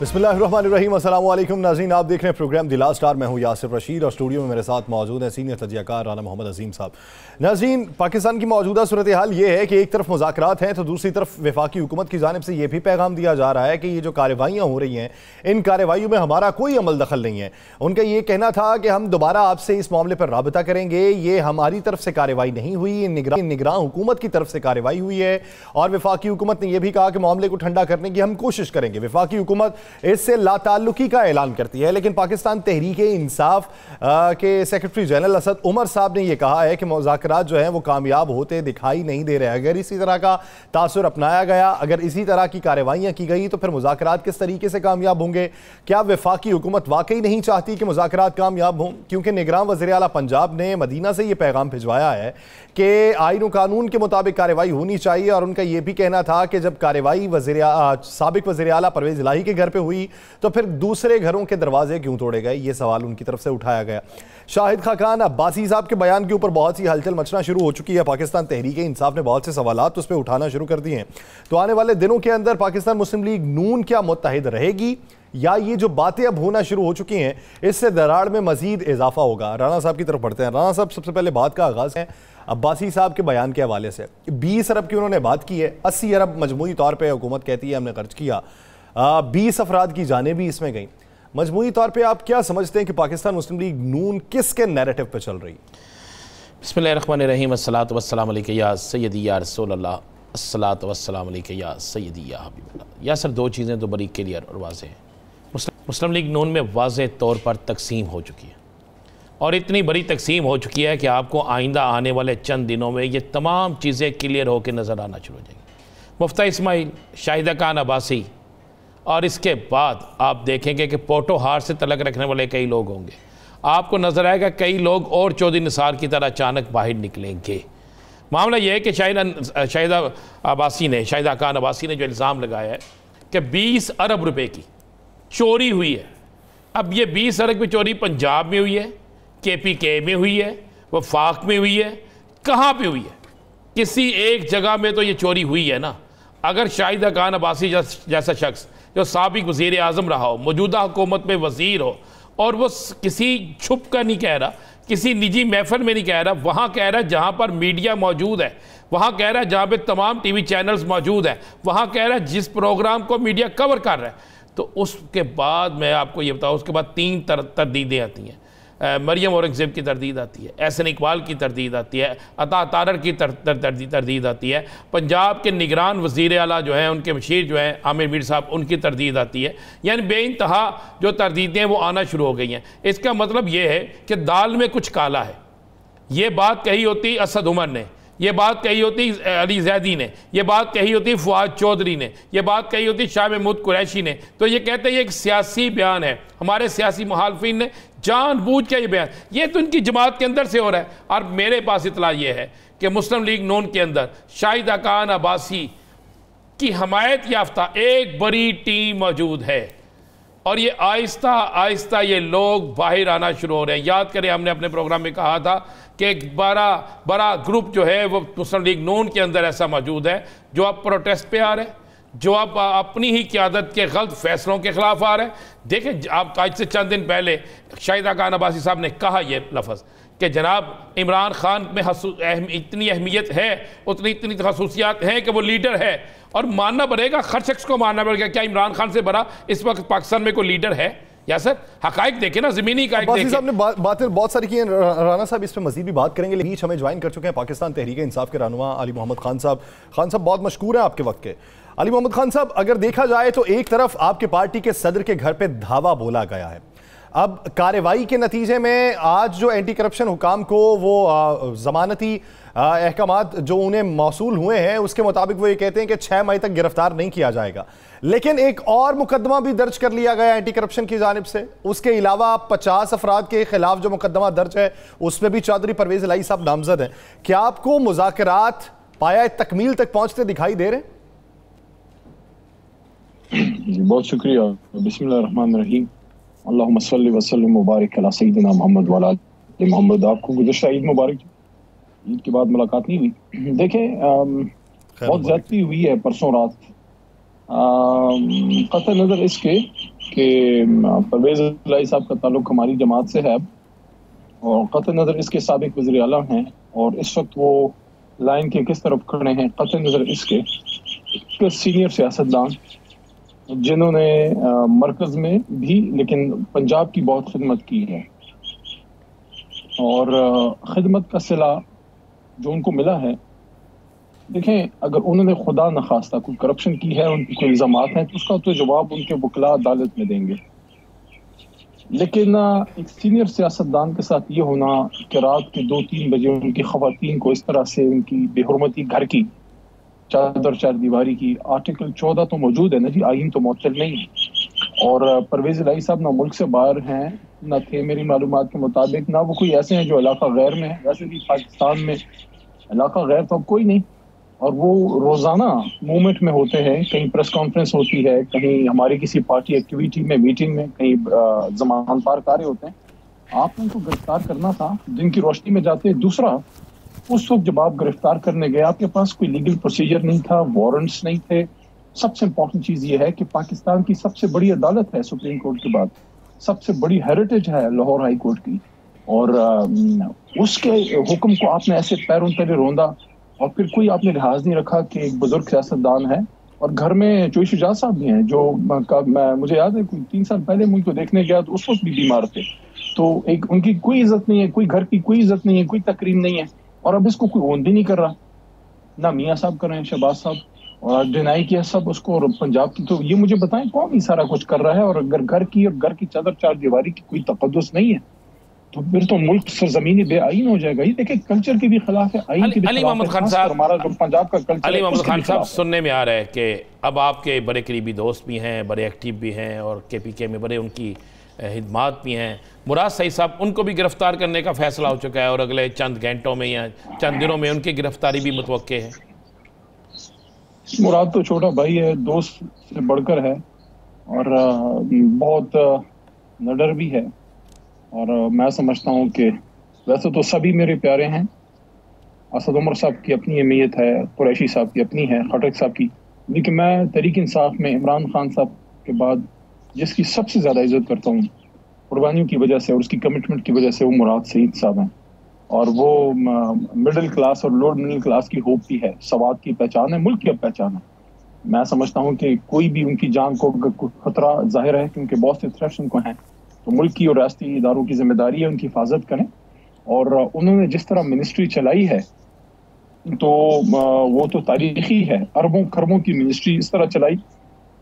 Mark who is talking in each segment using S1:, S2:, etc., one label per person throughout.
S1: अस्सलाम नाजीन आप देख रहे हैं प्रोग्राम दिला स्टार मैं हूँ यासिर रशीद और स्टूडियो में मेरे साथ मौजूद हैं सीनियर तजियाकार राना मोहम्मद अजीम साहब। नाजीन पाकिस्तान की मौजूदा सूरत हाल ये है कि एक तरफ़ मुजाकरात हैं तो दूसरी तरफ़ विफाकी हुकूमत की जानब से यह भी पैगाम दिया जा रहा है कि ये जो कार्रवाइयाँ हो रही हैं, इन कार्रवाइयों में हमारा कोई अमल दखल नहीं है। उनका ये कहना था कि हम दोबारा आपसे इस मामले पर रबता करेंगे। ये हमारी तरफ़ से कार्रवाई नहीं हुई निगरान हुकूमत की तरफ़ से कार्रवाई हुई है। और विफाकी हुकूमत ने यह भी कहा कि मामले को ठंडा करने की हम कोशिश करेंगे। विफाकी हुकूमत इससे लाताल्लुकी का ऐलान करती है। लेकिन पाकिस्तान तहरीक इंसाफ के सेक्रेटरी जनरल असद उमर साहब ने यह कहा है कि मुजाकर जो हैं वो कामयाब होते दिखाई नहीं दे रहे। अगर इसी तरह का तासर अपनाया गया, अगर इसी तरह की कार्रवाइयाँ की गई तो फिर मुजाकर किस तरीके से कामयाब होंगे? क्या विफाकी हुकूमत वाकई नहीं चाहती कि मुजाकर कामयाब हों? क्योंकि निगरान वजी अला पंजाब ने मदीना से यह पैगाम भिजवाया है कि आइन कानून के मुताबिक कार्रवाई होनी चाहिए। और उनका यह भी कहना था कि जब कार्रवाई वजी सबक वजी अला परवेज लाही के घर पर हुई तो फिर दूसरे घरों के दरवाजे क्यों तोड़े गए? ये सवाल उनकी तरफ़ से उठाया गया। शाहिद खाकान, अब्बासी साहब के बयान के ऊपर बहुत सी हलचल मचना शुरू हो चुकी है। पाकिस्तान तहरीक इंसाफ ने बहुत से सवाल उस पर उठाना शुरू कर दिए हैं। तो आने वाले दिनों के अंदर पाकिस्तान मुस्लिम लीग नून क्या मुतहद रहेगी? या ये जो बातें अब होना शुरू हो चुकी हैं, इससे दराड़ में मजीद इजाफा होगा? राना साहब की तरफ़ बढ़ते हैं। राना साहब, सबसे पहले बात का आगाज़ है अब्बासी साहब के बयान के हवाले से। बीस अरब की उन्होंने बात की है, अस्सी अरब मजमू तौर पर हुकूमत कहती है, हमने खर्च किया। बीस अफराद की जाने भी इसमें गई। मजमू तौर पर आप क्या समझते हैं कि पाकिस्तान मुस्लिम लीग नून किसके नैरेटिव पर चल रही?
S2: बसमीम असलात वसलाम या सैदी या रसोल असलात वसलाम या सैदी या हबीब या सर दो चीज़ें तो बड़ी क्लियर और वाज हैं। मुस्लिम लीग नून में वाज तौर पर तकसीम हो चुकी है। और इतनी बड़ी तकसीम हो चुकी है कि आपको आइंदा आने वाले चंद दिनों में ये तमाम चीज़ें क्लियर होकर नज़र आना शुरू हो जाएँगी। मुफ्ता इसमाइल, शाहिदा खान अब्बासी और इसके बाद आप देखेंगे कि पोटो हार से तलक रखने वाले कई लोग होंगे। आपको नज़र आएगा कई लोग और चौधरी निसार की तरह अचानक बाहर निकलेंगे। मामला यह है कि शाहिदा शाहिदा अब्बासी ने, शाहिदा खान अब्बासी ने जो इल्ज़ाम लगाया है कि 20 अरब रुपए की चोरी हुई है। अब ये 20 अरब की चोरी पंजाब में हुई है के पी के में हुई है, वफाक में हुई है, कहाँ पे हुई है? किसी एक जगह में तो ये चोरी हुई है ना। अगर शाहिदा खान अबासी जैसा शख्स जो सबक वज़ी अजम रहा हो, मौजूदा हुकूमत में वज़ीर हो, और वह किसी छुप कर नहीं कह रहा, किसी निजी महफल में नहीं कह रहा, वहाँ कह रहा है जहाँ पर मीडिया मौजूद है, वहाँ कह रहा है जहाँ पर तमाम टी वी चैनल्स मौजूद हैं, वहाँ कह रहा है जिस प्रोग्राम को मीडिया कवर कर रहा है। तो उसके बाद मैं आपको ये बताऊँ, उसके बाद तीन तर, तरदीदें आती हैं। मरियम औरंगज़ेब की तरदीद आती है एहसन इकबाल की तरदीद आती है अता तारर की तर, तर, तर, तरदीद आती है पंजाब के निगरान वज़ी अला जो हैं उनके मशीर जो हैं आमिर मीर साहब उनकी तरदीद आती है। यानी बे इंतहा जो तरदीदें वो आना शुरू हो गई हैं। इसका मतलब ये है कि दाल में कुछ काला है। ये बात कही होती असद उमर ने ये बात कही होती अली जैदी ने यह बात कही होती फवाद चौधरी ने यह बात कही होती शाह महमूद कुरैशी ने। तो ये कहते हैं ये एक सियासी बयान है। हमारे सियासी मुहालफिन ने जानबूझ के ये बयान। ये तो इनकी जमात के अंदर से हो रहा है। और मेरे पास इतला ये है कि मुस्लिम लीग नून के अंदर शाहिद अकान अब्बासी की हमायत याफ्ता एक बड़ी टीम मौजूद है। और ये आहिस्ता आहिस्ता ये लोग बाहर आना शुरू हो रहे हैं। याद करें, हमने अपने प्रोग्राम में कहा था कि एक बड़ा बड़ा ग्रुप जो है, वो मुस्लिम लीग नून के अंदर ऐसा मौजूद है, जो अब प्रोटेस्ट पे आ रहे हैं। जो आप अपनी ही क्यादत के गलत फैसलों के खिलाफ आ रहे हैं। देखें आप आज से चंद दिन पहले शाहिदा खान अब्बासी साहब ने कहा यह लफज कि जनाब इमरान खान में अहम, इतनी अहमियत है उतनी इतनी खसूसियात हैं कि वो लीडर है। और मानना पड़ेगा हर शख्स को मानना पड़ेगा क्या इमरान खान से बड़ा इस वक्त पाकिस्तान में कोई लीडर है? या सर हकाइक देखे ना जमीनी का साहब
S1: ने बातें बहुत सारी की हैं। राना साहब इस पर मजीद भी बात करेंगे लेकिन हमें ज्वाइन कर चुके हैं पाकिस्तान तहरीक इंसाफ के रहनुमा अली मोहम्मद खान साहब। खान साहब बहुत मशहूर हैं आपके वक्त के। अली मोहम्मद खान साहब, अगर देखा जाए तो एक तरफ़ आपके पार्टी के सदर के घर पे धावा बोला गया है। अब कार्रवाई के नतीजे में आज जो एंटी करप्शन हुकाम को वो जमानती अहकाम जो उन्हें मौसू हुए हैं, उसके मुताबिक वो ये कहते हैं कि छः मई तक गिरफ़्तार नहीं किया जाएगा। लेकिन एक और मुकदमा भी दर्ज कर लिया गया एंटी करप्शन की जानब से। उसके अलावा पचास अफराद के खिलाफ जो मुकदमा दर्ज है उसमें भी चौधरी परवेज लाई साहब नामजद हैं। क्या आपको मुजाकरात पाया तकमील तक पहुँचते दिखाई दे रहे
S3: बहुत शुक्रिया। बिस्मिल्लाहिर्रहमानिर्रहीम। अल्लाहुम्मा वसल्लम मुबारक अला सय्यिदिना मोहम्मद वाला मोहम्मद। आपको गुज़श्ता ईद मुबारक ईद के बाद मुलाकात नहीं हुई। देखें बहुत ज्यादती हुई है परसों रात। कत नज़र इसके कि परवेज़ लाई साहब का ताल्लुक हमारी जमात से है और कत नज़र इसके सबक वजी अला हैं। और इस वक्त वो लाइन के किस तरफ़ खड़े हैं? कत नज़र इसके। एक सीनियर सियासतदान। जिन्होंने मरकज़ में भी, लेकिन पंजाब की बहुत खिदमत की है। और खिदमत का सिला जो उनको मिला है, देखें, अगर उन्होंने खुदा न खास्ता कोई करप्शन की है, उनकी कोई इल्ज़ाम हैं तो उसका तो जवाब उनके वकला अदालत में देंगे। लेकिन एक सीनियर सियासतदान के साथ ये होना कि रात के दो तीन बजे उनकी खातन को इस तरह से उनकी बेहरमती घर की चादर चार दीवारी की आर्टिकल चौदह तो मौजूद है ना जी आइन तो मौतल नहीं है। और परवेज लाई साहब ना मुल्क से बाहर हैं, ना थे मेरी मालूम के मुताबिक, ना वो कोई ऐसे हैं जो इलाका गैर में है। वैसे भी पाकिस्तान में इलाका गैर तो कोई नहीं। और वो रोज़ाना मूवमेंट में होते हैं, कहीं प्रेस कॉन्फ्रेंस होती है, कहीं हमारी किसी पार्टी एक्टिविटी में, मीटिंग में, कहीं जमान पार कार्य होते हैं। आपने उनको गिरफ़्तार करना था, दिन की रोशनी में जाते दूसरा उस वक्त जब आप गिरफ़्तार करने गए, आपके पास कोई लीगल प्रोसीजर नहीं था वारंट्स नहीं थे। सबसे इंपॉर्टेंट चीज़ ये है कि पाकिस्तान की सबसे बड़ी अदालत है सुप्रीम कोर्ट के बाद। सबसे बड़ी हेरिटेज है लाहौर हाई कोर्ट की। और उसके हुक्म को आपने ऐसे पैरों तले रोंदा और फिर कोई आपने लिहाज नहीं रखा कि एक बुज़ुर्ग सियासतदान है। और घर में चोई शुजात साहब भी हैं, जो मैं, मुझे याद है कोई तीन साल पहले मुझको देखने गया तो उस वक्त भी बीमार थे। तो एक उनकी कोई इज़्ज़त नहीं है, कोई घर की कोई इज़्ज़त नहीं है, कोई तकरीम नहीं है। और अब इसको कोई ओन भी नहीं कर रहा। ना मियाँ साहब कर रहे हैं शहबाज साहब और डिनाई किया सब उसको और पंजाब की तो ये मुझे बताएँ कौन ही सारा कुछ कर रहा है? और अगर घर की और घर की चादर चार दीवारी की कोई तकदस नहीं है तो फिर तो मुल्क सरजमीनी बेआईन हो जाएगा। ये देखिए कल्चर के भी खिलाफ है आइन के भी
S2: अली मोहम्मद खान साहब
S3: हमारा जो पंजाब का कल्चर
S2: अली मोहम्मद खान साहब सुनने में आ रहा है कि अब आपके बड़े करीबी दोस्त भी हैं बड़े एक्टिव भी हैं और के पी के में बड़े उनकी हिदमात भी हैं। मुराद सही साहब, उनको भी गिरफ़्तार करने का फैसला हो चुका है और अगले चंद घंटों में या चंद दिनों में उनकी गिरफ्तारी भी मुतव है।
S3: मुराद तो छोटा भाई है, दोस्त से बढ़कर है और बहुत नडर भी है और मैं समझता हूँ कि वैसे तो सभी मेरे प्यारे हैं। असद उमर साहब की अपनी अहमियत है, कुरैशी साहब की अपनी है, खटक साहब की। लेकिन मैं तरीक इंसाफ में इमरान खान साहब के बाद जिसकी सबसे ज़्यादा इज़्ज़त करता हूँ कुर्बानियों की वजह से और उसकी कमिटमेंट की वजह से वो मुराद सईद साहब हैं। और वो मिडिल क्लास और लोअर मिडिल क्लास की होप भी है। सवाद की पहचान है, मुल्क की पहचान है। मैं समझता हूँ कि कोई भी उनकी जान को खतरा ज़ाहिर है क्योंकि बहुत से थ्रेट्स उनको हैं तो मुल्क की और रियाती इदारों की ज़िम्मेदारी है उनकी हिफाजत करें। और उन्होंने जिस तरह मिनिस्ट्री चलाई है तो वो तो तारीखी है। अरबों खरबों की मिनिस्ट्री इस तरह चलाई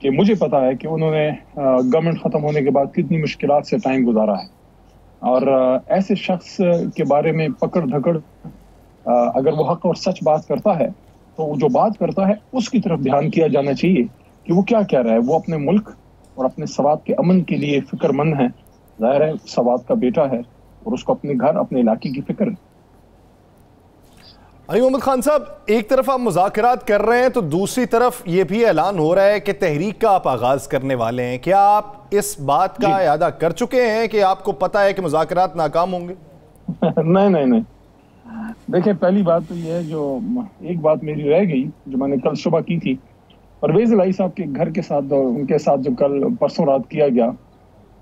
S3: कि मुझे पता है कि उन्होंने गवर्नमेंट ख़त्म होने के बाद कितनी मुश्किल से टाइम गुजारा है। और ऐसे शख्स के बारे में पकड़ धकड़ अगर वो हक और सच बात करता है तो जो बात करता है, उसकी तरफ़ ध्यान किया जाना चाहिए कि वो क्या कह रहा है। वो अपने मुल्क और अपने सवाद के अमन के लिए फिक्रमंद है। ज़ाहिर है सवाद का बेटा है और उसको अपने घर, अपने इलाके की फ़िक्र है।
S1: अली मोहम्मद खान साहब एक तरफ़ आप मुजाकरात कर रहे हैं तो दूसरी तरफ़ ये भी ऐलान हो रहा है कि तहरीक का आप आगाज़ करने वाले हैं। क्या आप इस बात का अदा कर चुके हैं कि आपको पता है कि मुजाकरात नाकाम होंगे?
S3: नहीं नहीं नहीं। देखिए पहली बात तो ये है जो एक बात मेरी रह गई जो मैंने कल सुबह की थी। परवेज लाई साहब के घर के साथ उनके साथ जो कल परसों रात किया गया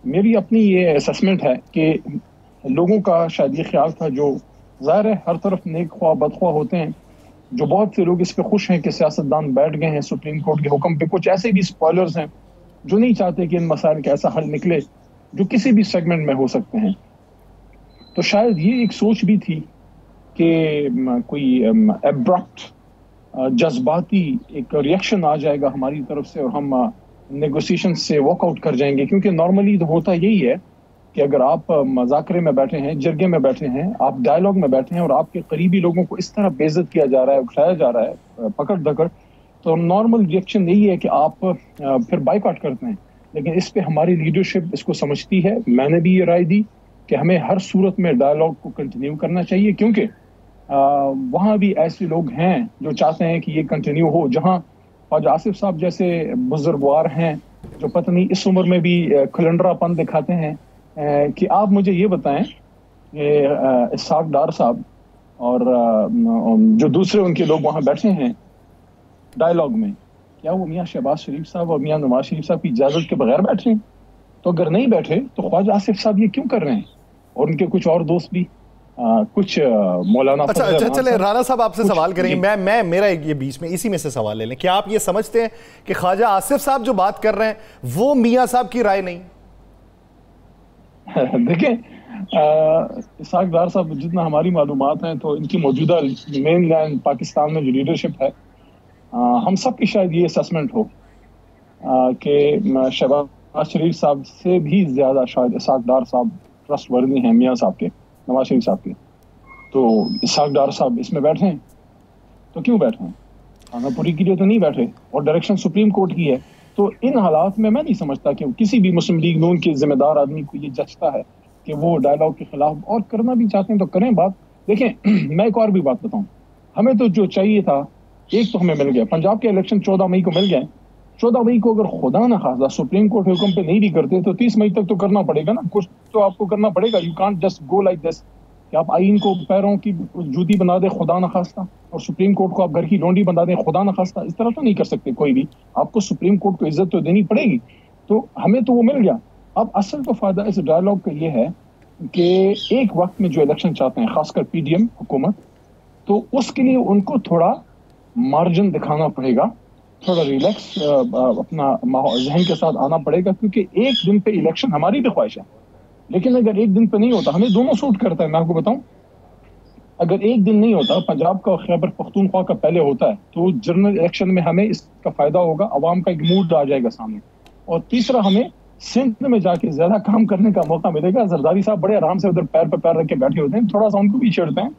S3: मेरी अपनी ये असेसमेंट है कि लोगों का शायद ये ख्याल था जो ज़ाहिर है, हर तरफ़ नेक ख्वा बदख्वा होते हैं। जो बहुत से लोग इस पर खुश हैं कि सियासतदान बैठ गए हैं, सुप्रीम कोर्ट के हुक्म पे। कुछ ऐसे भी स्पॉयलर्स हैं जो नहीं चाहते कि इन मसाइल का ऐसा हल निकले, जो किसी भी सेगमेंट में हो सकते हैं। तो शायद ये एक सोच भी थी कि कोई एब्रप्ट जज्बाती एक रिएक्शन आ जाएगा हमारी तरफ़ से और हम नेगोशिएशन से वॉकआउट कर जाएँगे। क्योंकि नॉर्मली तो होता यही है कि अगर आप मजाकरे में बैठे हैं, जरगे में बैठे हैं, आप डायलॉग में बैठे हैं और आपके करीबी लोगों को इस तरह बेजत किया जा रहा है उठाया जा रहा है पकड़ धकड़ तो नॉर्मल रिएक्शन यही है कि आप फिर बाइकआउट करते हैं। लेकिन इस पर हमारी लीडरशिप इसको समझती है। मैंने भी ये राय दी कि हमें हर सूरत में डायलॉग को कंटिन्यू करना चाहिए, क्योंकि वहाँ भी ऐसे लोग हैं जो चाहते हैं कि ये कंटिन्यू हो। जहाँ ख्वाजा आसिफ साहब जैसे बुजुर्गवार हैं, जो पत्नी इस उम्र में भी खलंडरापन दिखाते हैं कि आप मुझे ये बताएँ इसाक डार साहब और जो दूसरे उनके लोग वहाँ बैठे हैं डायलॉग में क्या वो मियाँ शहबाज शरीफ साहब और मियाँ नवाज़ शरीफ साहब की इजाज़त के बगैर बैठ? हैं तो अगर नहीं बैठे तो ख्वाजा आसिफ साहब ये क्यों कर रहे हैं? और उनके कुछ और दोस्त भी आ, कुछ मौलाना
S1: अच्छा अच्छा चले राना साहब आपसे सवाल करेंगे। मैं मैं मेरा ये बीच में इसी में से सवाल ले लें। क्या आप ये समझते हैं कि ख्वाजा आसिफ साहब जो बात कर रहे हैं वो मियाँ साहब की राय नहीं?
S3: देखें इसाक डार साहब जितना हमारी मालूम हैं तो इनकी मौजूदा मेन लैंड पाकिस्तान में जो लीडरशिप है आ, हम सब की शायद ये असमेंट हो कि शहबाज शरीफ साहब से भी ज़्यादा शायद इसाक डार साहब ट्रस्ट वर्दी हैं मियाँ साहब के नवाज़ शरीफ साहब के। तो इसाक डार साहब इसमें बैठे हैं तो क्यों बैठे हैं? खानापुरी के लिए तो नहीं बैठे और डायरेक्शन सुप्रीम कोर्ट की है। तो इन हालात में मैं नहीं समझता कि किसी भी मुस्लिम लीग नून के जिम्मेदार आदमी को ये जचता है कि वो डायलॉग के खिलाफ और करना भी चाहते हैं तो करें बात। देखें, मैं एक और भी बात बताऊँ। हमें तो जो चाहिए था, एक तो हमें मिल गया। पंजाब के इलेक्शन चौदह मई को मिल गए। चौदह मई को अगर खुदा ना खासा सुप्रीम कोर्ट हुक्म पे नहीं भी करते तो तीस मई तक तो करना पड़ेगा ना। कुछ तो आपको करना पड़ेगा। You can't just go like this कि आप आइन को पैरों की जूती बना दे, खुदा न खास्ता। और सुप्रीम कोर्ट को आप घर की लोंडी बना दें, खुदा न खास्ता। इस तरह तो नहीं कर सकते कोई भी। आपको सुप्रीम कोर्ट को इज़्ज़त तो देनी पड़ेगी। तो हमें तो वो मिल गया। अब असल तो फ़ायदा इस डायलॉग का ये है कि एक वक्त में जो इलेक्शन चाहते हैं, खासकर पीडीएम हुकूमत तो उसके लिए उनको थोड़ा मार्जिन दिखाना पड़ेगा। थोड़ा रिलैक्स अपना माहौल जहन के साथ आना पड़ेगा, क्योंकि एक दिन पे इलेक्शन हमारी भी ख्वाहिश है। लेकिन अगर एक दिन पे नहीं होता, हमें दोनों सूट करता है, मैं आपको बताऊँ। अगर एक दिन नहीं होता, पंजाब का खैबर पख्तूनख्वा का पहले होता है तो जनरल इलेक्शन में हमें इसका फ़ायदा होगा, आवाम का एक मूड आ जाएगा सामने। और तीसरा, हमें सिंध में जाके ज़्यादा काम करने का मौका मिलेगा। जरदारी साहब बड़े आराम से उधर पैर पर पैर रख के बैठे होते हैं, थोड़ा सा उनको भी छेड़ते हैं,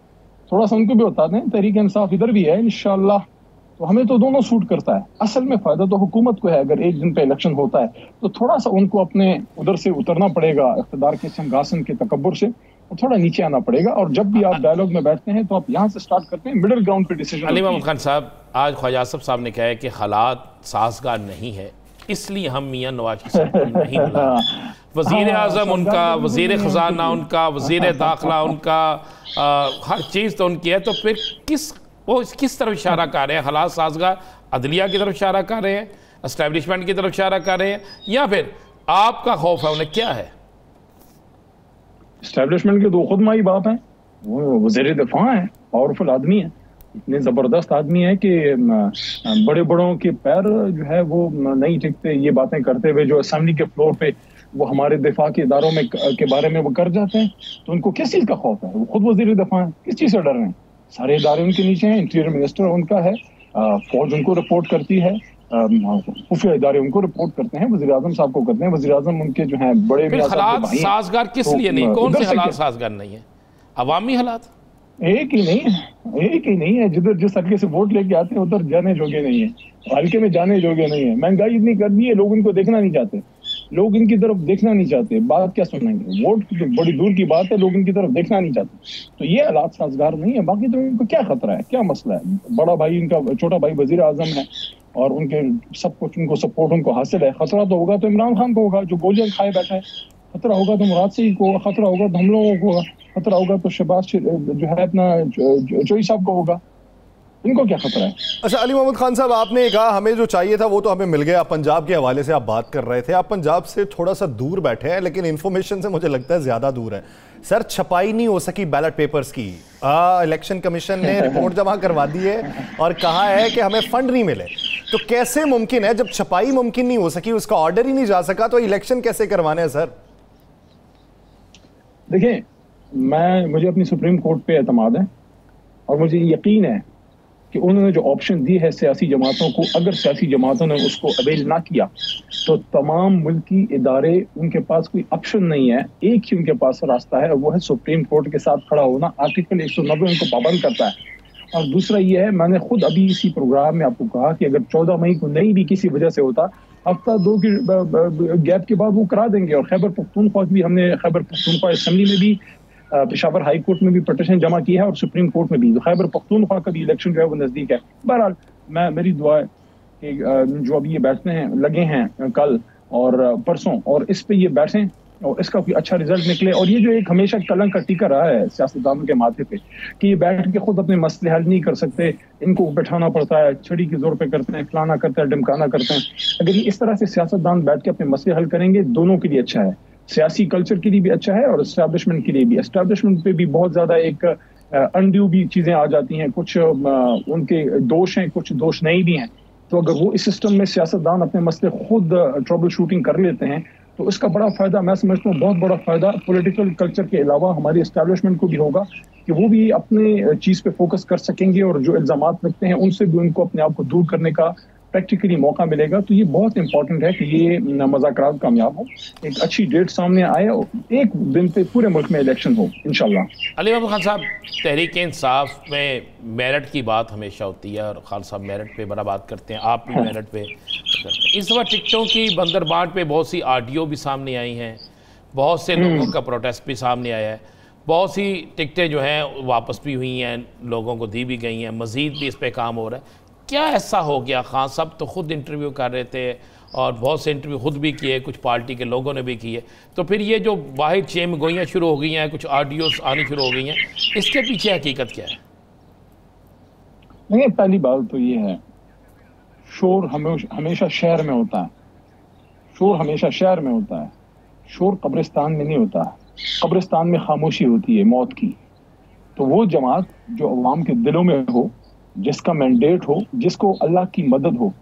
S3: थोड़ा सा उनको भी बताते हैं तहरीक इंसाफ इधर भी है इनशाला तो हमें तो दोनों सूट करता है। असल में फ़ायदा तो हुकूमत को है अगर एक दिन पे इलेक्शन होता है तो थोड़ा सा उनको अपने उधर से उतरना पड़ेगा इकतदार के सिंहासन के तकबर से थोड़ा नीचे आना पड़ेगा और जब भी आप डायलॉग में बैठते हैं तो आप यहाँ से स्टार्ट करते हैं मिडिल ग्राउंड पे डिसीज़न
S2: अली महमूद खान साहब आज ख्वाजा आसफ साहब ने कहा है कि हालात साजगार नहीं है इसलिए हम मियाँ नवाज़ नहीं वज़ीर अजम उनका वज़ीर ख़जाना उनका वज़ीर दाखिला उनका हर चीज़ तो उनकी है तो फिर किस वो किस तरफ़ इशारा कर रहे हैं? हालात साजगार अदलिया की तरफ़ इशारा कर रहे हैं इस्टेब्लिशमेंट की तरफ़ इशारा कर रहे हैं या फिर आपका खौफ है उन्हें क्या है?
S3: इस्टेब्लिशमेंट के दो खुद माई बाप हैं। वो वज़ीर दिफा है पावरफुल आदमी है। इतने ज़बरदस्त आदमी है कि बड़े बड़ों के पैर जो है वो नहीं टिकते। ये बातें करते हुए जो असम्बली के फ्लोर पे वो हमारे दिफा के इदारों में के बारे में वो कर जाते हैं तो उनको किस चीज़ का खौफ है? वो खुद वज़ीर दफ़ा है। किस चीज़ से डर रहे हैं? सारे इदारे उनके नीचे हैं इंटीरियर मिनिस्टर उनका है फौज उनको रिपोर्ट करती है खुफिया इदारे उनको रिपोर्ट करते हैं वजी अजम साहब को करते हैं वजी अजम उनके जो है बड़े
S2: साजगार किस तो लिए नहीं? कौन से हालात साजगार नहीं है? अवामी हालात?
S3: एक ही नहीं है एक ही नहीं है जिधर जिस हल्के से वोट लेके आते हैं उधर जाने जोगे नहीं है हल्के में जाने जोगे नहीं है। महँगाई इतनी कर दी है लोग उनको देखना नहीं चाहते। लोग इनकी तरफ़ देखना नहीं चाहते, बात क्या सुनेंगे? वोट तो बड़ी दूर की बात है, लोग इनकी तरफ़ देखना नहीं चाहते। तो ये हालात साजगार नहीं है, बाकी तो इनको क्या खतरा है, क्या मसला है? बड़ा भाई इनका, छोटा भाई वज़ीर आज़म है, और उनके सब कुछ, उनको सपोर्ट उनको हासिल है। खतरा तो होगा तो इमरान खान को होगा, जो गोलियाँ खाए बैठा है। खतरा होगा तो मुराद सिंह को होगा, खतरा होगा तो हम लोगों को होगा। खतरा होगा तो शहबाज जो है अपना चोई साहब को होगा। इनको क्या खतरा है?
S1: अच्छा अली मोहम्मद खान साहब आपने कहा हमें जो चाहिए था वो तो हमें मिल गया। पंजाब के हवाले से आप बात कर रहे थे। आप पंजाब से थोड़ा सा दूर बैठे हैं लेकिन इन्फॉर्मेशन से मुझे लगता है ज़्यादा दूर है। सर छपाई नहीं हो सकी बैलेट पेपर्स की। इलेक्शन कमीशन ने रिपोर्ट जमा करवा दी है और कहा है कि हमें फंड नहीं मिले। तो कैसे मुमकिन है जब छपाई मुमकिन नहीं हो सकी उसका ऑर्डर ही नहीं जा सका तो इलेक्शन कैसे करवाने हैं सर?
S3: देखिए मैं मुझे अपनी सुप्रीम कोर्ट पे एतमाद है और मुझे यकीन है कि उन्होंने जो ऑप्शन दी है सियासी जमातों को, अगर सियासी जमातों ने उसको अवेल ना किया तो तमाम मुल्की इदारे उनके पास कोई ऑप्शन नहीं है। एक ही उनके पास रास्ता है, वो है सुप्रीम कोर्ट के साथ खड़ा होना। आर्टिकल एक सौ नब्बे उनको पाबंद करता है। और दूसरा ये है, मैंने खुद अभी इसी प्रोग्राम में आपको कहा कि अगर चौदह मई को नहीं भी किसी वजह से होता, हफ़्ता दो की गैप के बाद वो करा देंगे। और खैबर पख्तूनख्वा भी हमने, खैबर पख्तूनख्वा असम्बली में भी पेशावर हाई कोर्ट में भी पटिशन जमा की है और सुप्रीम कोर्ट में भी। तो खैबर पख्तूनख्वा का भी इलेक्शन जो है वो नज़दीक है। बहरहाल, मैं, मेरी दुआ है कि जो अभी ये बैठते हैं, लगे हैं कल और परसों और इस पे ये बैठें और इसका कोई अच्छा रिज़ल्ट निकले। और ये जो एक हमेशा कलंक का टीका रहा है सियासतदानों के माथे पे कि ये बैठ के खुद अपने मसले हल नहीं कर सकते, इनको बैठाना पड़ता है, छड़ी के ज़ोर पे करते हैं, फलाना करते हैं डिमकाना करते हैं। अगर ये इस तरह से सियासतदान बैठ के अपने मसले हल करेंगे, दोनों के लिए अच्छा है। सियासी कल्चर के लिए भी अच्छा है और इस्टेब्लिशमेंट के लिए भी। इस्टेब्लिशमेंट पे भी बहुत ज़्यादा एक अनड्यू भी चीज़ें आ जाती हैं। कुछ उनके दोष हैं, कुछ दोष नहीं भी हैं। तो अगर वो इस सिस्टम में सियासतदान अपने मसले खुद ट्रबल शूटिंग कर लेते हैं तो इसका बड़ा फ़ायदा, मैं समझता हूँ, बहुत बड़ा फ़ायदा पॉलिटिकल कल्चर के अलावा हमारी इस्टेब्लिशमेंट को भी होगा कि वो भी अपने चीज़ पे फोकस कर सकेंगे और जो इल्ज़ाम लगते हैं, उनसे भी उनको अपने आप को दूर करने का प्रैक्टिकली मौका मिलेगा तो ये बहुत इंपॉर्टेंट है कि ये मज़ाक कामयाब हो एक अच्छी डेट सामने आए और एक दिन पे पूरे मुल्क में इलेक्शन हो इनशाला
S2: अली महमद खान साहब तहरीक इंसाफ में मेरिट की बात हमेशा होती है और खान साहब मेरिट पे बड़ा बात करते हैं आप भी हाँ। मेरिट पे करते हैं इस बार टिकटों की बंदरबाट पे बहुत सी आडियो भी सामने आई हैं बहुत से लोगों हम्म। का प्रोटेस्ट भी सामने आया है बहुत सी टिकटें जो हैं वापस भी हुई हैं लोगों को दी भी गई हैं मज़ीद भी इस पर काम हो रहा है क्या ऐसा हो गया? खान साहब तो खुद इंटरव्यू कर रहे थे और बहुत से इंटरव्यू खुद भी किए, कुछ पार्टी के लोगों ने भी किए। तो फिर ये जो बाहर चेम गोइयाँ शुरू हो गई हैं, कुछ ऑडियोस आनी शुरू हो गई हैं, इसके पीछे हकीकत क्या है?
S3: नहीं, पहली बात तो ये है, शोर हमेशा शहर में होता है। शोर हमेशा शहर में होता है। शोर कब्रिस्तान में नहीं होता। कब्रिस्तान में खामोशी होती है, मौत की। तो वो जमात जो अवाम के दिलों में हो जिसका मैंडेट हो, जिसको अल्लाह की मदद हो,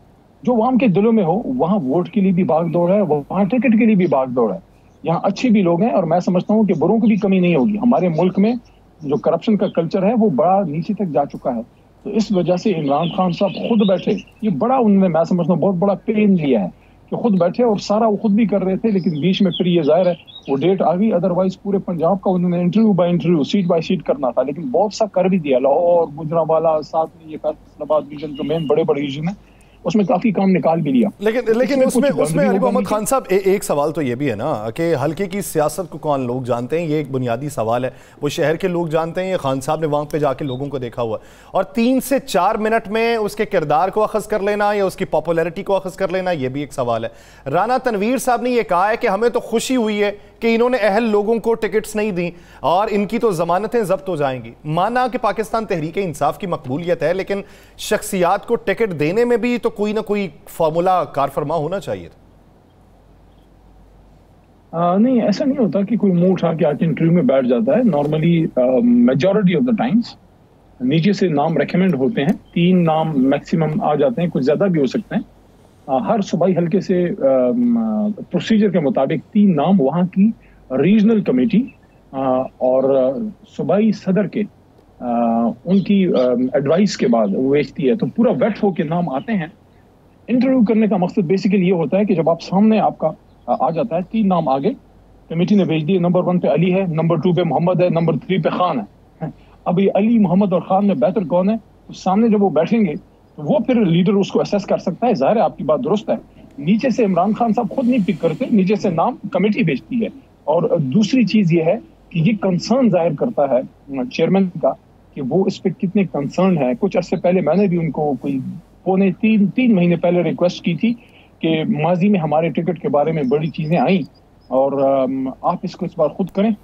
S3: जो वाम के दिलों में हो, वहाँ वोट के लिए भी भाग दौड़ है, वहाँ टिकट के लिए भी भाग दौड़ है। यहाँ अच्छे भी लोग हैं और मैं समझता हूँ कि बुरों की भी कमी नहीं होगी। हमारे मुल्क में जो करप्शन का कल्चर है, वो बड़ा नीचे तक जा चुका है। तो इस वजह से इमरान खान साहब खुद बैठे। ये बड़ा उनमें मैं समझता हूँ, बहुत बड़ा पेन लिया है। कि खुद बैठे और सारा वो खुद भी कर रहे थे, लेकिन बीच में फिर ये ज़ाहिर है, वो डेट आ गई। अदरवाइज़ पूरे पंजाब का उन्होंने interview by interview seat by seat करना था। लेकिन बहुत सा कर भी दिया। लाहौर, गुजरावाला, साथ में ये फैसलाबाद रीजन जो मेन बड़े बड़े रीजन है उसमें काफ़ी काम निकाल भी लिया।
S1: लेकिन लेकिन उसमें उसमें अली मोहम्मद खान साहब एक सवाल तो ये भी है ना कि हल्के की सियासत को कौन लोग जानते हैं? ये एक बुनियादी सवाल है। वो शहर के लोग जानते हैं ये खान साहब ने वहाँ पे जाके लोगों को देखा हुआ। और तीन से चार मिनट में उसके किरदार को अखज कर लेना या उसकी पॉपुलैरिटी को अखज कर लेना ये भी एक सवाल है। राना तनवीर साहब ने यह कहा है कि हमें तो खुशी हुई है कि इन्होंने अहल लोगों को टिकट्स नहीं दी और इनकी तो जमानतें जब्त हो जाएँगी। माना कि पाकिस्तान तहरीक इंसाफ की मकबूलियत है लेकिन शख्सियात को टिकट देने में भी तो कोई ना कोई फार्मूला कारफरमा होना चाहिए था।
S3: आ, नहीं ऐसा नहीं होता कि कोई मुँह उठा के आके इंटरव्यू में बैठ जाता है। Normally majority of the times नीचे से नाम रेकमेंड होते हैं। तीन नाम मैक्सिमम आ जाते हैं कुछ ज़्यादा भी हो सकते हैं। आ, हर सूबाई हल्के से प्रोसीजर के मुताबिक तीन नाम वहाँ की रीजनल कमेटी और सूबाई सदर के आ, उनकी एडवाइस के बाद वो भेजती है। तो पूरा वेट हो के नाम आते हैं। इंटरव्यू करने का मकसद बेसिकली ये होता है कि जब आप सामने आपका, आ जाता है, तीन नाम आगे कमेटी ने भेज दिए नंबर वन पे अली है नंबर टू पे मोहम्मद है नंबर थ्री पे खान है अब ये अली, मोहम्मद और खान में बेहतर कौन है? तो सामने जब वो बैठेंगे तो वो फिर लीडर उसको असेस कर सकता है, ज़ाहिर है आपकी बात दुरुस्त है। नीचे से इमरान खान साहब खुद नहीं पिक करते, नीचे से नाम कमेटी भेजती है। और दूसरी चीज़ ये है कि ये कंसर्न ज़ाहिर करता है चेयरमैन का, कि वो इस पर कितने कंसर्न है। कुछ अर्से पहले मैंने भी उनको कोई पौने तीन तीन महीने पहले रिक्वेस्ट की थी कि माजी में हमारे टिकट के बारे में बड़ी चीज़ें आई और आप इसको इस बार खुद करें।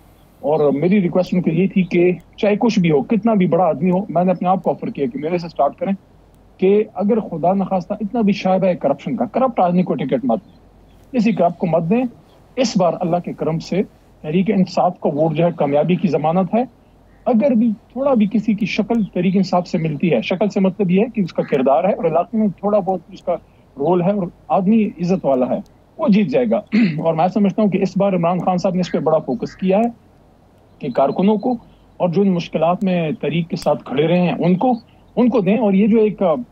S3: और मेरी रिक्वेस्ट उनको ये थी कि चाहे कुछ भी हो, कितना भी बड़ा आदमी हो, मैंने अपने आप को ऑफ़र किया कि मेरे से स्टार्ट करें कि अगर खुदा न खास्ता इतना भी शायद है करप्शन का करप्ट आदमी को टिकट मत दें। इसी करप्ट को मत दें, इस बार अल्लाह के करम से तहरीक इंसाफ का वोट जो है कामयाबी की जमानत है। अगर भी, थोड़ा भी किसी की शक्ल तरीके इंसाफ से मिलती है। शक्ल से मतलब ये है कि उसका किरदार है और इलाके में थोड़ा बहुत उसका रोल है और आदमी इज़्ज़त वाला है, वो जीत जाएगा। और मैं समझता हूँ कि इस बार इमरान खान साहब ने इस पर बड़ा फोकस किया है कि कारकुनों को और जो इन मुश्किल में तरीक के साथ खड़े रहे हैं, उनको उनको दें। और ये जो एक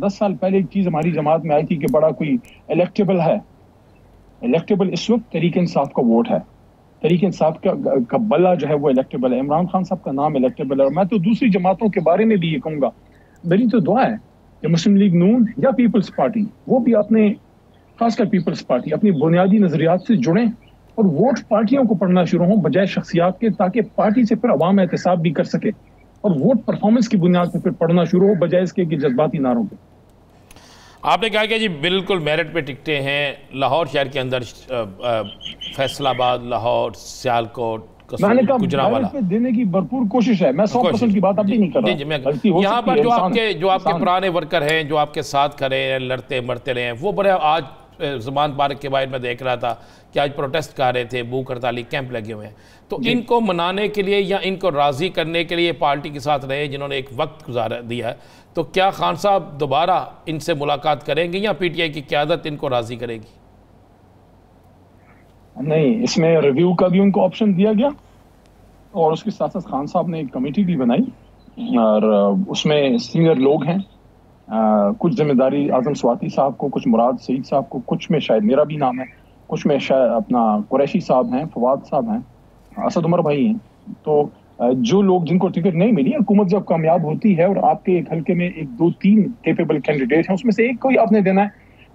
S3: दस साल पहले एक चीज़ हमारी जमात में आई थी कि बड़ा कोई इलेक्टेबल है। इलेक्टेबल इस वक्त तरीक इंसाफ का वोट है। तरीक इंसाफ का, का बल्ला जो है वो इलेक्टेबल है। इमरान खान साहब का नाम इलेक्टेबल है। और मैं तो दूसरी जमातों के बारे में भी ये कहूँगा। मेरी तो दुआ है कि मुस्लिम लीग नून या पीपल्स पार्टी वो भी अपने खासकर पीपल्स पार्टी अपनी बुनियादी नजरियात से जुड़ें और वोट पार्टियों को पढ़ना शुरू हो बजाय शख्सियात के ताकि पार्टी से फिर अवाम एहतसाब भी कर सके और वोट परफॉर्मेंस की बुनियाद पर फिर पढ़ना शुरू हो बजाय इसके कि जज्बाती नारों पर
S2: आपने कहा कि जी बिल्कुल मेरिट पे टिकटे हैं लाहौर शहर के अंदर फैसलाबाद लाहौर सियालकोट
S3: मैंने कहा देने की भरपूर कोशिश है। मैं सौ परसेंट की बात अभी नहीं कर रहा।
S2: यहाँ पर जो आपके जो आपके पुराने वर्कर हैं जो आपके साथ खड़े हैं लड़ते मरते रहे हैं वो बड़े आज ज़ुबान पार्क के बाहर में देख रहा था कि आज प्रोटेस्ट कर रहे थे भूख हड़ताली कैंप लगे हुए हैं। तो इनको मनाने के लिए या इनको राज़ी करने के लिए पार्टी के साथ रहे जिन्होंने एक वक्त गुजारा दिया तो क्या खान साहब दोबारा इनसे मुलाकात करेंगे या पीटीआई की क्यादत इनको राज़ी करेगी?
S3: नहीं इसमें रिव्यू का भी उनको ऑप्शन दिया गया और उसके साथ साथ खान साहब ने एक कमेटी भी बनाई और उसमें सीनियर लोग हैं। आ, कुछ ज़िम्मेदारी आज़म स्वाति साहब को कुछ मुराद सईद साहब को कुछ में शायद मेरा भी नाम है कुछ में शायद अपना कुरैशी साहब हैं फवाद साहब हैं असद उमर भाई हैं। तो जो लोग जिनको टिकट नहीं मिली, हुकूमत जब कामयाब होती है और आपके एक हल्के में एक दो तीन केपेबल कैंडिडेट हैं, उसमें से एक को ही आपने देना है,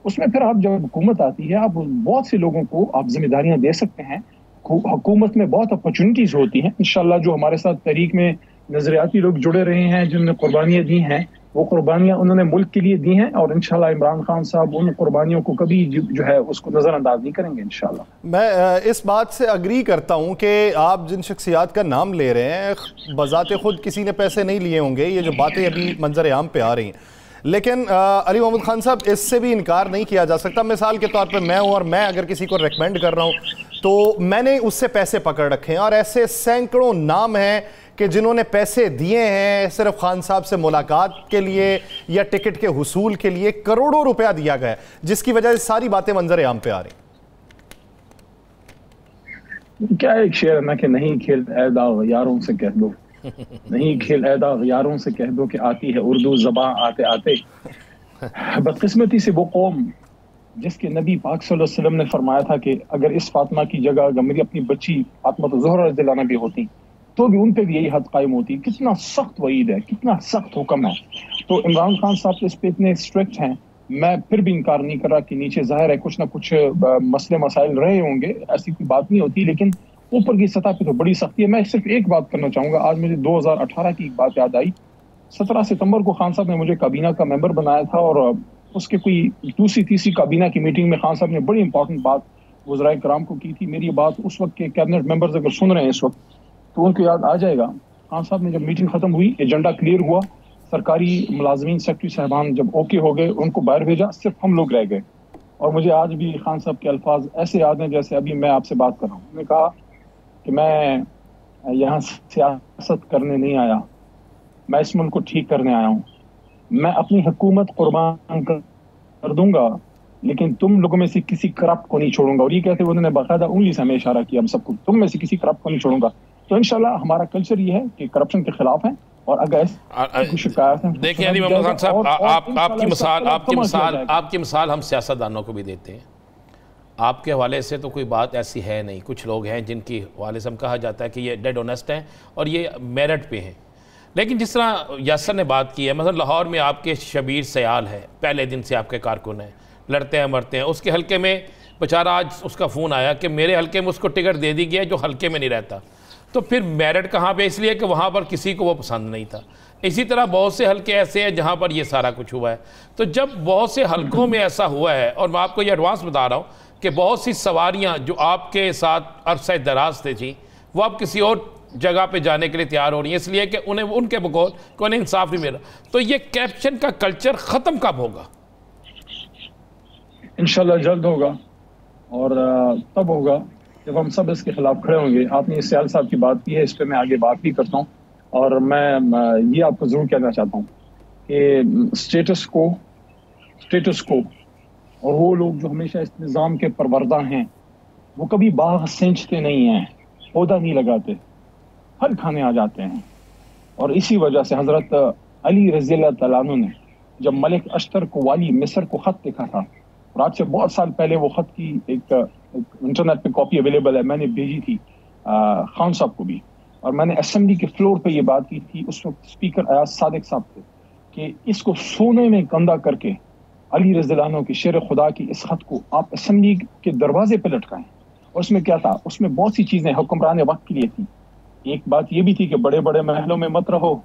S3: उसमें फिर आप जब हुकूमत आती है, आप बहुत से लोगों को आप जिम्मेदारियाँ दे सकते हैं। हुकूमत में बहुत अपॉर्चुनिटीज़ होती हैं। इनशाला जो हमारे साथ तरीक में नजरियाती लोग जुड़े रहे हैं जिनने कुर्बानियाँ दी हैं वो कुर्बानियाँ उन्होंने मुल्क के लिए दी हैं और इंशाल्लाह इमरान खान साहब उन कुर्बानियों को कभी जो है उसको नज़रअंदाज नहीं करेंगे इंशाल्लाह।
S1: मैं इस बात से अग्री करता हूँ कि आप जिन शख्सियात का नाम ले रहे हैं बज़ात खुद किसी ने पैसे नहीं लिए होंगे ये जो बातें अभी मंजर आम पे आ रही हैं। लेकिन आ, अली मोहम्मद खान साहब इससे भी इनकार नहीं किया जा सकता। मिसाल के तौर पर मैं हूँ और मैं अगर किसी को रिकमेंड कर रहा हूँ तो मैंने उससे पैसे पकड़ रखे हैं और ऐसे सैकड़ों नाम हैं कि जिन्होंने पैसे दिए हैं सिर्फ़ खान साहब से मुलाकात के लिए या टिकट के हसूल के लिए करोड़ों रुपया दिया गया जिसकी वजह से सारी बातें मंजर आम पे आ रही
S3: क्या एक शेर ना कि नहीं खेल ऐदा यारों से कह दो। नहीं खेल ऐदा यारों से कह दो कि आती है उर्दू जबान आते आते। बदकिस्मती से वो कौम जिसके नबी पाक वसल्लम ने फरमाया था कि अगर इस फातमा की जगह अगर मेरी अपनी बच्ची फातिमा तो जहरा दिलाना भी होती तो भी उन पर भी यही हद कायम होती है। कितना सख्त वईद है, कितना सख्त हुक्म है। तो इमरान खान साहब तो इस पर इतने स्ट्रिक्ट हैं, मैं फिर भी इनकार नहीं कर रहा कि नीचे ज़ाहिर है कुछ ना कुछ मसले मसाइल रहे होंगे, ऐसी कोई बात नहीं होती, लेकिन ऊपर की सतह पे तो बड़ी सख्ती है। मैं सिर्फ़ एक बात करना चाहूँगा, आज मुझे 2018 की एक बात याद आई। 17 सितंबर को खान साहब ने मुझे काबीना का मेंबर बनाया था और उसके कोई दूसरी तीसरी काबीना की मीटिंग में खान साहब ने बड़ी इंपॉर्टेंट बात वजराय कराम को की थी। मेरी बात उस वक्त के कैबिनेट मेंबर्स अगर सुन रहे हैं इस वक्त तो उनको याद आ जाएगा। खान साहब ने जब मीटिंग खत्म हुई एजेंडा क्लियर हुआ, सरकारी मुलाजमीन सेक्रेटरी साहबान जब ओके हो गए, उनको बाहर भेजा, सिर्फ़ हम लोग रह गए। और मुझे आज भी खान साहब के अल्फाज ऐसे याद हैं जैसे अभी मैं आपसे बात कर रहा हूँ। उन्होंने कहा कि मैं यहाँ सियासत करने नहीं आया। मैं इस मुल्क को ठीक करने आया हूँ। मैं अपनी हुकूमत कुर्बान कर दूँगा, लेकिन तुम लोगों में से किसी करप्ट को नहीं छोड़ूँगा। और ये कहते हुए उन्होंने बाकायदा उंगली से हमें इशारा किया, हम सबको, तुम में से किसी करप्ट को नहीं छोड़ूँगा। तो इनशाला हमारा कल्चर ये है कि करप्शन के खिलाफ है और अगर
S2: देखिए अली मोहम्मद खान साहब आप आपकी मिसाल आपकी मिसाल आपकी मिसाल हम सियासतदानों को भी देते हैं। आपके हवाले से तो कोई बात ऐसी है नहीं। कुछ लोग हैं जिनकी हवाले से हम कहा जाता है कि ये डेड ऑनेस्ट हैं और ये मेरिट पे हैं। लेकिन जिस तरह यासर ने बात की है मतलब लाहौर में आपके शबीर सयाल है पहले दिन से आपके कारकुन हैं लड़ते हैं मरते हैं। उसके हल्के में बेचारा आज उसका फ़ोन आया कि मेरे हल्के में उसको टिकट दे दी गया जो हल्के में नहीं रहता। तो फिर मेरिट कहाँ पे? इसलिए कि वहाँ पर किसी को वो पसंद नहीं था। इसी तरह बहुत से हल्के ऐसे हैं जहाँ पर ये सारा कुछ हुआ है। तो जब बहुत से हल्कों में ऐसा हुआ है, और मैं आपको ये एडवांस बता रहा हूँ कि बहुत सी सवारियाँ जो आपके साथ अरसा दराज थे थी वो आप किसी और जगह पे जाने के लिए तैयार हो रही है। इसलिए कि उन्हें, उनके बकौल को उन्हें इंसाफ नहीं मिल तो ये कैप्शन का कल्चर ख़त्म कब होगा?
S3: इनशाला जल्द होगा, और तब होगा। जब हम सब इसके खिलाफ खड़े होंगे। आपने सियाल साहब की बात की है, इस पर मैं आगे बात भी करता हूँ। और मैं ये आपको ज़रूर कहना चाहता हूँ कि स्टेटस को स्टेटस को और वो लोग जो हमेशा इस निज़ाम के परवरदा हैं, वो कभी बाग सेंचते नहीं हैं, पौधा नहीं लगाते, फल खाने आ जाते हैं। और इसी वजह से हज़रत अली रज़ी तु ने जब मलिक अश्तर को, वाली मिस्र को ख़त लिखा था और आज से बहुत साल पहले वो ख़त की एक इंटरनेट पे कॉपी अवेलेबल है, मैंने भेजी थी खान साहब को भी। और मैंने असम्बली के फ्लोर पे ये बात की थी, उस वक्त स्पीकर अयाज सादिक साहब थे, कि इसको सोने में कंधा करके अली रजीलानों की शेर खुदा की इस खत को आप असम्बली के दरवाजे पर लटकाएँ। और उसमें क्या था? उसमें बहुत सी चीज़ें हुक्मरान वक्त के लिए थी। एक बात यह भी थी कि बड़े बड़े महलों में मत रहो,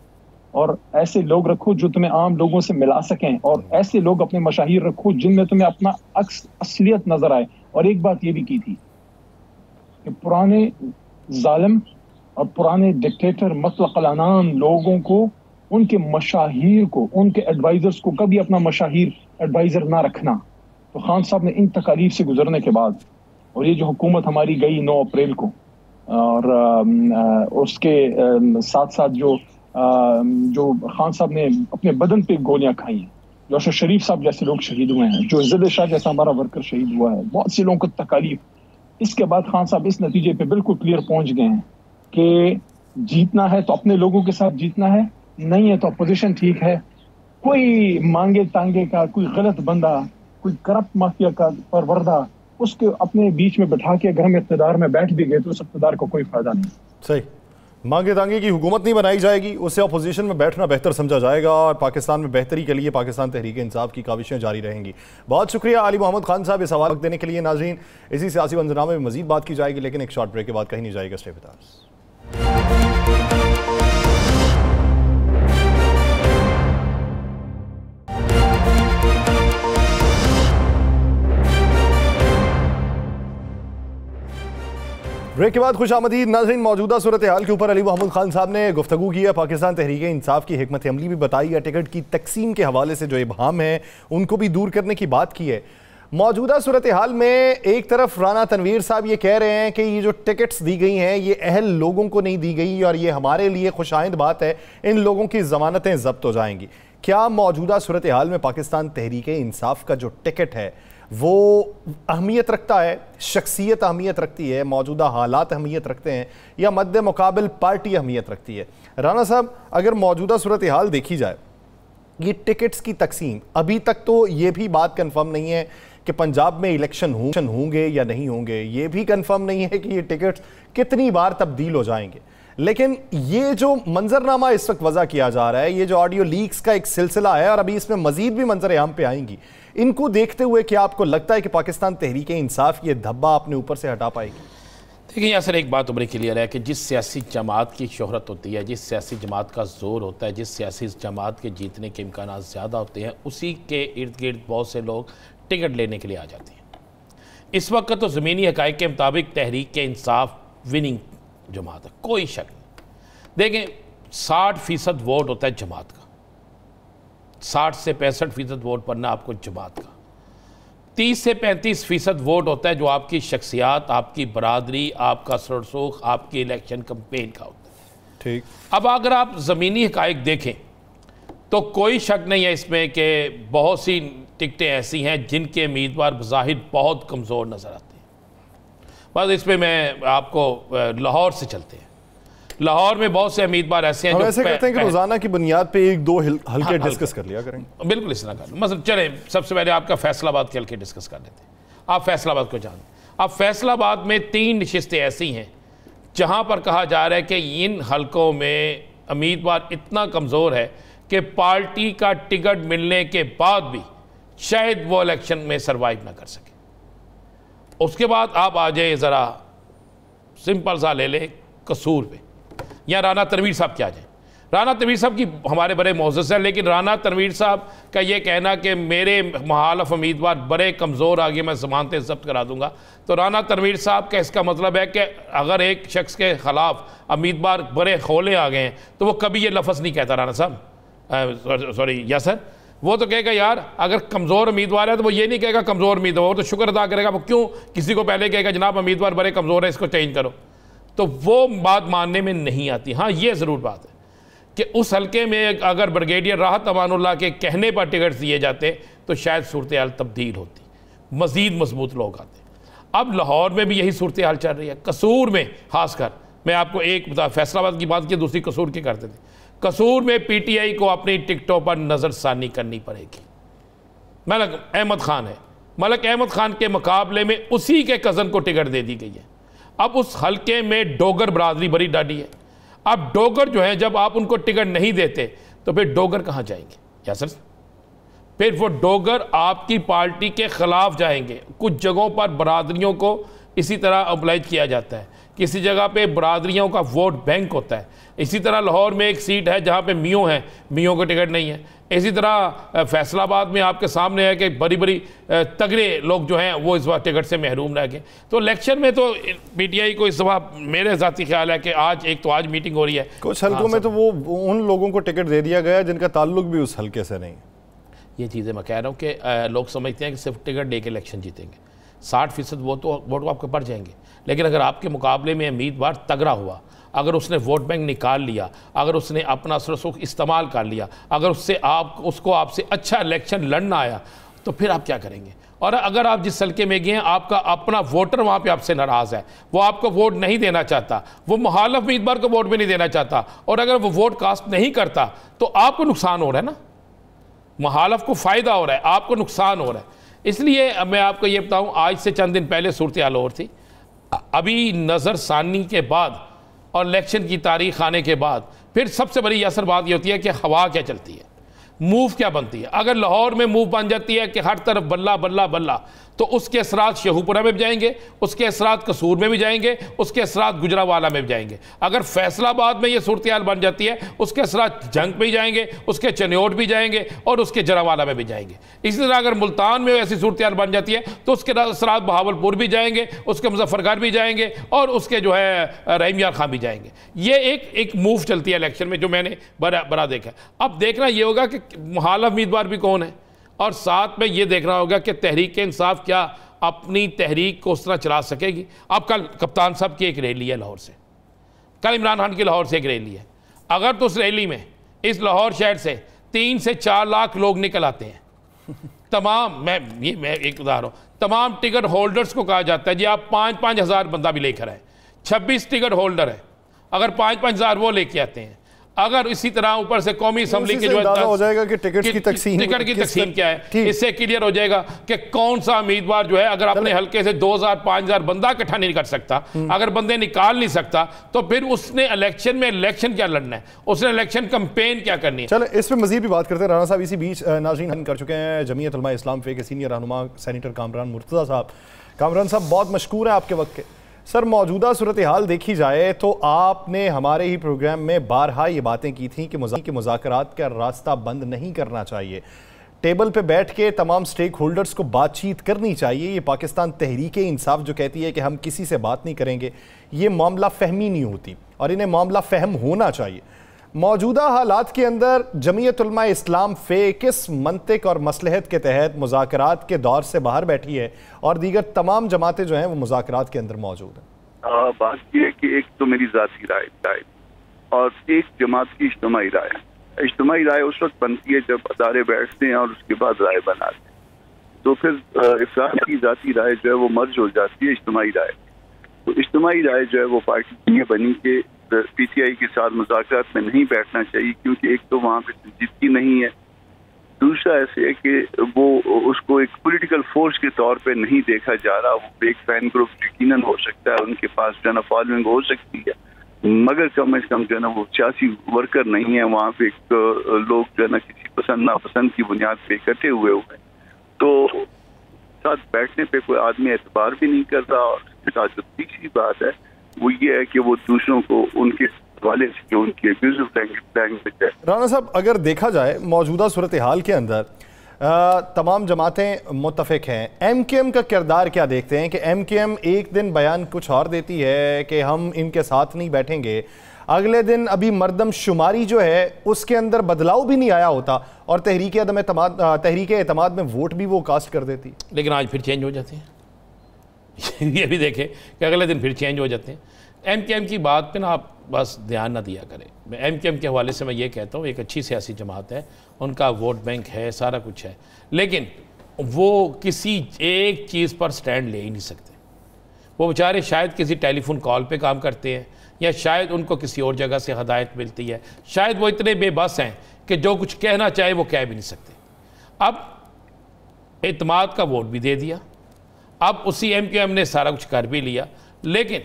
S3: और ऐसे लोग रखो जो तुम्हें आम लोगों से मिला सकें, और ऐसे लोग अपने मशाहिर रखो जिनमें तुम्हें अपना अक्स असलियत नज़र आए। और एक बात ये भी की थी कि पुराने जालिम और पुराने डिक्टेटर मतलकलानान लोगों को, उनके मशाहिर को, उनके एडवाइजर्स को कभी अपना मशाहिर एडवाइजर ना रखना। तो खान साहब ने इन तकालीफ से गुजरने के बाद और ये जो हुकूमत हमारी गई नौ अप्रैल को और उसके साथ साथ जो जो खान साहब ने अपने बदन पे गोलियाँ खाई हैं अशर शरीफ साहब जैसे लोग शहीद हुए हैं जो इज़्ज़त शाह जैसा हमारा वर्कर शहीद हुआ है बहुत से लोगों को तकालीफ इसके बाद खान साहब इस नतीजे पे बिल्कुल क्लियर पहुँच गए हैं कि जीतना है तो अपने लोगों के साथ जीतना है नहीं है तो अपोजिशन ठीक है कोई मांगे तांगे का कोई गलत बंदा कोई करप्ट माफिया का परवरदा उसके अपने बीच में बैठा के अगर हम इकतदार में बैठ भी गए तो उस इकतदार को कोई फ़ायदा नहीं
S1: सही मांगे तांगे की हुकूमत नहीं बनाई जाएगी उससे अपोजिशन में बैठना बेहतर समझा जाएगा और पाकिस्तान में बेहतरी के लिए पाकिस्तान तहरीक इंसाफ की काविशें जारी रहेंगी। बहुत शुक्रिया अली मोहम्मद खान साहब इस सवाल देने के लिए। नाजीन इसी सियासी मंजरनामे में मजीद बात की जाएगी, लेकिन एक शॉर्ट ब्रेक के बाद कहीं नहीं जाएगा, स्टे ब्रेक के बाद खुश आमदीद नाजरीन, मौजूदा सूरत हाल के ऊपर अली मोहम्मद खान साहब ने गुफ्तु की है। पाकिस्तान तहरीक इंसाफ की हमत अमली भी बताई है। टिकट की तकसीम के हवाले से जो इबहम है, उनको भी दूर करने की बात की है। मौजूदा सूरत हाल में एक तरफ़ राना तनवीर साहब ये कह रहे हैं कि ये जो टिकट्स दी गई हैं, ये अहल लोगों को नहीं दी गई और ये हमारे लिए खुशाइंद बात है। इन लोगों की जमानतें जब्त हो जाएँगी। क्या मौजूदा सूरत हाल में पाकिस्तान तहरीक इंसाफ का जो टिकट है वो अहमियत रखता है, शख्सियत अहमियत रखती है, मौजूदा हालात अहमियत रखते हैं, या मद्द मुकाबल पार्टी अहमियत रखती है। राना साहब, अगर मौजूदा सूरत हाल देखी जाए, ये टिकट्स की तकसीम, अभी तक तो ये भी बात कन्फर्म नहीं है कि पंजाब में इलेक्शन होंगे या नहीं होंगे, ये भी कन्फर्म नहीं है कि ये टिकट्स कितनी बार तब्दील हो जाएँगे। लेकिन ये जो मंजरनामा इस वक्त वजह किया जा रहा है, ये जो ऑडियो लीक्स का एक सिलसिला है और अभी इसमें मजीद भी मंजर यहाँ पे आएँगी। इनको देखते हुए क्या आपको लगता है कि पाकिस्तान तहरीक इंसाफ ये धब्बा अपने ऊपर से हटा पाएगी?
S2: देखिए, यहाँ सर एक बात उभरी क्लियर है कि जिस सियासी जमात की शोहरत होती है, जिस सियासी जमात का ज़ोर होता है, जिस सियासी जमात के जीतने के इम्कान ज़्यादा होते हैं, उसी के इर्द गिर्द बहुत से लोग टिकट लेने के लिए आ जाते हैं। इस वक्त तो ज़मीनी हक़ के मुताबिक तहरीक इंसाफ विनिंग जमात है कोई शक नहीं। देखें साठ फ़ीसद वोट होता है जमात का। साठ से पैंसठ फ़ीसद वोट पड़ना आपको जमात का। तीस से पैंतीस फ़ीसद वोट होता है जो आपकी शख्सियात आपकी बरदरी आपका सरसोख आपकी इलेक्शन कंपेन का होता है।
S1: ठीक।
S2: अब अगर आप ज़मीनी हकाइक देखें तो कोई शक नहीं है इसमें कि बहुत सी टिकटें ऐसी हैं जिनके उम्मीदवार बज़ाहिर बहुत कमज़ोर नज़र आते हैं बस इसमें मैं आपको लाहौर से चलते हैं। लाहौर में बहुत से उम्मीदवार ऐसे हैं
S1: जो ऐसे कहते हैं कि रोज़ाना की बुनियाद पे एक दो हल्के हाँ, डिस्कस कर लिया करेंगे।
S2: बिल्कुल इस तरह कर मतलब चले सबसे पहले आपका फैसलाबाद के हल्के डिस्कस कर लेते हैं। आप फैसलाबाद को जान। अब फैसलाबाद में तीन नशस्तें ऐसी हैं जहाँ पर कहा जा रहा है कि इन हलकों में उम्मीदवार इतना कमज़ोर है कि पार्टी का टिकट मिलने के बाद भी शायद वो इलेक्शन में सर्वाइव ना कर सके। उसके बाद आप आ जाए ज़रा सिंपल सा ले लें कसूर पे। या राना तनवीर साहब क्या जाए। राना तनवीर साहब की हमारे बड़े मोजस हैं, लेकिन राना तनवीर साहब का ये कहना कि मेरे महालफ उम्मीदवार बड़े कमज़ोर, आगे मैं जमानतें जब्त करा दूँगा। तो राना तनवीर साहब का इसका मतलब है कि अगर एक शख्स के ख़िलाफ़ उम्मीदवार बड़े खोले आ गए हैं तो वो कभी ये लफज नहीं कहता राना साहब। सॉरी या सर? वो तो कहेगा, यार, अगर कमज़ोर उम्मीदवार है तो वो ये नहीं कहेगा कमज़ोर उम्मीदवार तो शुक्र अदा करेगा, वो क्यों किसी को पहले कहेगा, जनाब, उम्मीदवार बड़े कमज़ोर है, इसको चेंज करो। तो वो बात मानने में नहीं आती। हाँ ये ज़रूर बात है कि उस हल्के में अगर ब्रिगेडियर राहत अमानुल्लाह के कहने पर टिकट दिए जाते तो शायद सूरत हाल तब्दील होती, मज़ीद मज़बूत लोग आते। अब लाहौर में भी यही सूरत हाल चल रही है, कसूर में, खासकर, मैं आपको एक फैसलाबाद की बात की, दूसरी कसूर की करते थे। कसूर में पीटीआई को अपनी टिकटों पर नज़रसानी करनी पड़ेगी। मलक अहमद खान है। मलक अहमद खान के मुकाबले में उसी के कज़न को टिकट दे दी गई है। अब उस हल्के में डोगर बरादरी बड़ी डाडी है। अब डोगर जो है, जब आप उनको टिकट नहीं देते तो फिर डोगर कहाँ जाएँगे? या सर फिर वो डोगर आपकी पार्टी के खिलाफ जाएँगे। कुछ जगहों पर बरादरियों को इसी तरह अप्लाइज किया जाता है। किसी जगह पे बरदरियों का वोट बैंक होता है। इसी तरह लाहौर में एक सीट है जहाँ पे मियों है। मियों का टिकट नहीं है। इसी तरह फैसलाबाद में आपके सामने है कि बड़ी बड़ी तगड़े लोग जो हैं वो इस बार टिकट से महरूम रह गए। तो इलेक्शन में तो पीटीआई को इस बार मेरे ज़ाती ख्याल है कि आज एक तो आज मीटिंग हो रही है।
S1: कुछ हल्कों में तो वो उन लोगों को टिकट दे दिया गया जिनका ताल्लुक भी उस हल्के से नहीं।
S2: ये चीज़ें मैं कह रहा हूँ कि लोग समझते हैं कि सिर्फ़ टिकट दे के इलेक्शन जीतेंगे। साठ फ़ीसद वो तो वोट आपके पड़ जाएँगे। लेकिन अगर आपके मुकाबले में उम्मीदवार तगड़ा हुआ, अगर उसने वोट बैंक निकाल लिया, अगर उसने अपना सुख इस्तेमाल कर लिया, अगर उससे आप, उसको आपसे अच्छा इलेक्शन लड़ना आया तो फिर आप क्या करेंगे? और अगर आप जिस हल्के में गए हैं, आपका अपना वोटर वहाँ पे आपसे नाराज़ है, वो आपको वोट नहीं देना चाहता, वो मुहालफ उम्मीदवार को वोट भी नहीं देना चाहता, और अगर वो वोट कास्ट नहीं करता तो आपको नुकसान हो रहा है ना? मुहालफ को फ़ायदा हो रहा है, आपको नुकसान हो रहा है। इसलिए मैं आपको ये बताऊँ, आज से चंद दिन पहले सूरत हाल और थी अभी नज़रसानी के बाद और इलेक्शन की तारीख आने के बाद, फिर सबसे बड़ी असर बात यह होती है कि हवा क्या चलती है मूव क्या बनती है। अगर लाहौर में मूव बन जाती है कि हर तरफ़ बल्ला बल्ला बल्ला तो उसके असरात शहूपुरा में भी जाएँगे, उसके असरात कसूर में भी जाएँगे, उसके असरात गुजरावाला में भी जाएँगे। अगर फैसलाबाद में ये सूरत बन जाती है, उसके असरात जंग भी जाएँगे, उसके चन्योट भी जाएँगे और उसके जरावाला में भी जाएँगे। इसी तरह अगर मुल्तान में ऐसी सूरत बन जाती है तो उसके असरात बहावलपुर भी जाएँगे, उसके मुजफ्फरगढ़ भी जाएँगे और उसके जो है रहीम यार खां भी जाएँगे। ये एक एक मूव चलती है इलेक्शन में जो मैंने बड़ा बड़ा देखा अब देखना ये होगा कि मुहाल उम्मीदवार भी कौन है? और साथ में ये देखना होगा कि तहरीक इंसाफ क्या अपनी तहरीक को उस तरह चला सकेगी। अब कल कप्तान साहब की एक रैली है लाहौर से। कल इमरान खान की लाहौर से एक रैली है। अगर तो उस रैली में, इस लाहौर शहर से तीन से चार लाख लोग निकल आते हैं। तमाम, मैं, ये, मैं एक उदाहरण तमाम टिकट होल्डर्स को कहा जाता है, जी आप पाँच पाँच हज़ार बंदा भी लेकर आए। छब्बीस टिकट होल्डर है। अगर पाँच पाँच हज़ार वो लेके आते हैं अगर इसी तरह ऊपर से कौमी असम्बली के जो
S1: हो जाएगा कि टिकट की तकसीम
S2: टिकट की तकसीम क्या है। इससे क्लियर हो जाएगा कि कौन सा उम्मीदवार जो है अगर अपने हल्के से 2000 5000 बंदा इकट्ठा नहीं कर सकता हम्म। अगर बंदे निकाल नहीं सकता तो फिर उसने इलेक्शन में इलेक्शन क्या लड़ना है? उसने इलेक्शन कंपेन क्या करनी है?
S1: चलो इस पर मजीद भी बात करते हैं। राना साहब इसी बीच नाजीन कर चुके हैं। जमीयत इस्लाम फे के सीनियर रहनुमा सैनिटर कामरान मुर्तजा साहब। कामरान साहब बहुत मशहूर है आपके वक्त के। सर, मौजूदा सूरत हाल देखी जाए तो आपने हमारे ही प्रोग्राम में बारहा ये बातें की थी कि कि मुजाकरात का रास्ता बंद नहीं करना चाहिए। टेबल पे बैठ के तमाम स्टेक होल्डर्स को बातचीत करनी चाहिए। ये पाकिस्तान तहरीक इंसाफ जो कहती है कि हम किसी से बात नहीं करेंगे। ये मामला फहमी नहीं होती और इन्हें मामला फहम होना चाहिए। मौजूदा हालात के अंदर जमीयतुलमा इस्लाम फ़े किस मनतिक और मसलहत के तहत मुजाकरात के दौर से बाहर बैठी है और दीगर तमाम जमातें जो हैं वो मुजाकरात के अंदर मौजूद
S4: हैं। बात यह है कि एक तो मेरी ज़ाती राय राय और एक जमात की इज्तमाही राय। इज्तमाही राय उस वक्त बनती है जब अदारे बैठते हैं और उसके बाद राय बनाते हैं। तो फिर इफराज की ज़ाती राय जो है वो मर्ज हो जाती है इज्तमाही राय। तो इज्तमाही राय जो है वो पार्टी ये बनी कि पीटीआई के साथ मुजाकर में नहीं बैठना चाहिए क्योंकि एक तो वहाँ पे संजीदगी नहीं है। दूसरा ऐसे है कि वो उसको एक पॉलिटिकल फोर्स के तौर पे नहीं देखा जा रहा, वो एक फ़ैन ग्रुप यकीन हो सकता है, उनके पास जो है ना फॉलोइंग हो सकती है। मगर कम अज कम जो है ना वो सियासी वर्कर नहीं है, वहाँ पे एक लोग जो है ना किसी पसंद, नापसंद की बुनियाद पे इकट्ठे हुए हुए तो साथ बैठने पे कोई आदमी एतबार भी नहीं करता और साथ जो तीसरी बात है वो ये है कि वो दूसरों को उनके वाले से उनकी लैंग्वेज है।
S1: राना साहब अगर देखा जाए मौजूदा सूरत हाल के अंदर आ, तमाम जमातें मुतफिक हैं। एम के एम का किरदार क्या देखते हैं कि एम के एम एक दिन बयान कुछ और देती है कि हम इनके साथ नहीं बैठेंगे। अगले दिन अभी मरदम शुमारी जो है उसके अंदर बदलाव भी नहीं आया होता और तहरीक अदम तहरीक अतमाद में वोट भी वो कास्ट कर देती।
S2: लेकिन आज फिर चेंज हो जाते हैं। ये भी देखें कि अगले दिन फिर चेंज हो जाते हैं। एम के एम की बात पे ना आप बस ध्यान ना दिया करें। मैं एम के एम के हवाले से मैं ये कहता हूँ, एक अच्छी सियासी जमात है, उनका वोट बैंक है, सारा कुछ है। लेकिन वो किसी एक चीज़ पर स्टैंड ले ही नहीं सकते। वो बेचारे शायद किसी टेलीफोन कॉल पे काम करते हैं, या शायद उनको किसी और जगह से हदायत मिलती है। शायद वो इतने बेबस हैं कि जो कुछ कहना चाहे वो कह भी नहीं सकते। अब एतमाद का वोट भी दे दिया। अब उसी एम क्यू एम ने सारा कुछ कर भी लिया। लेकिन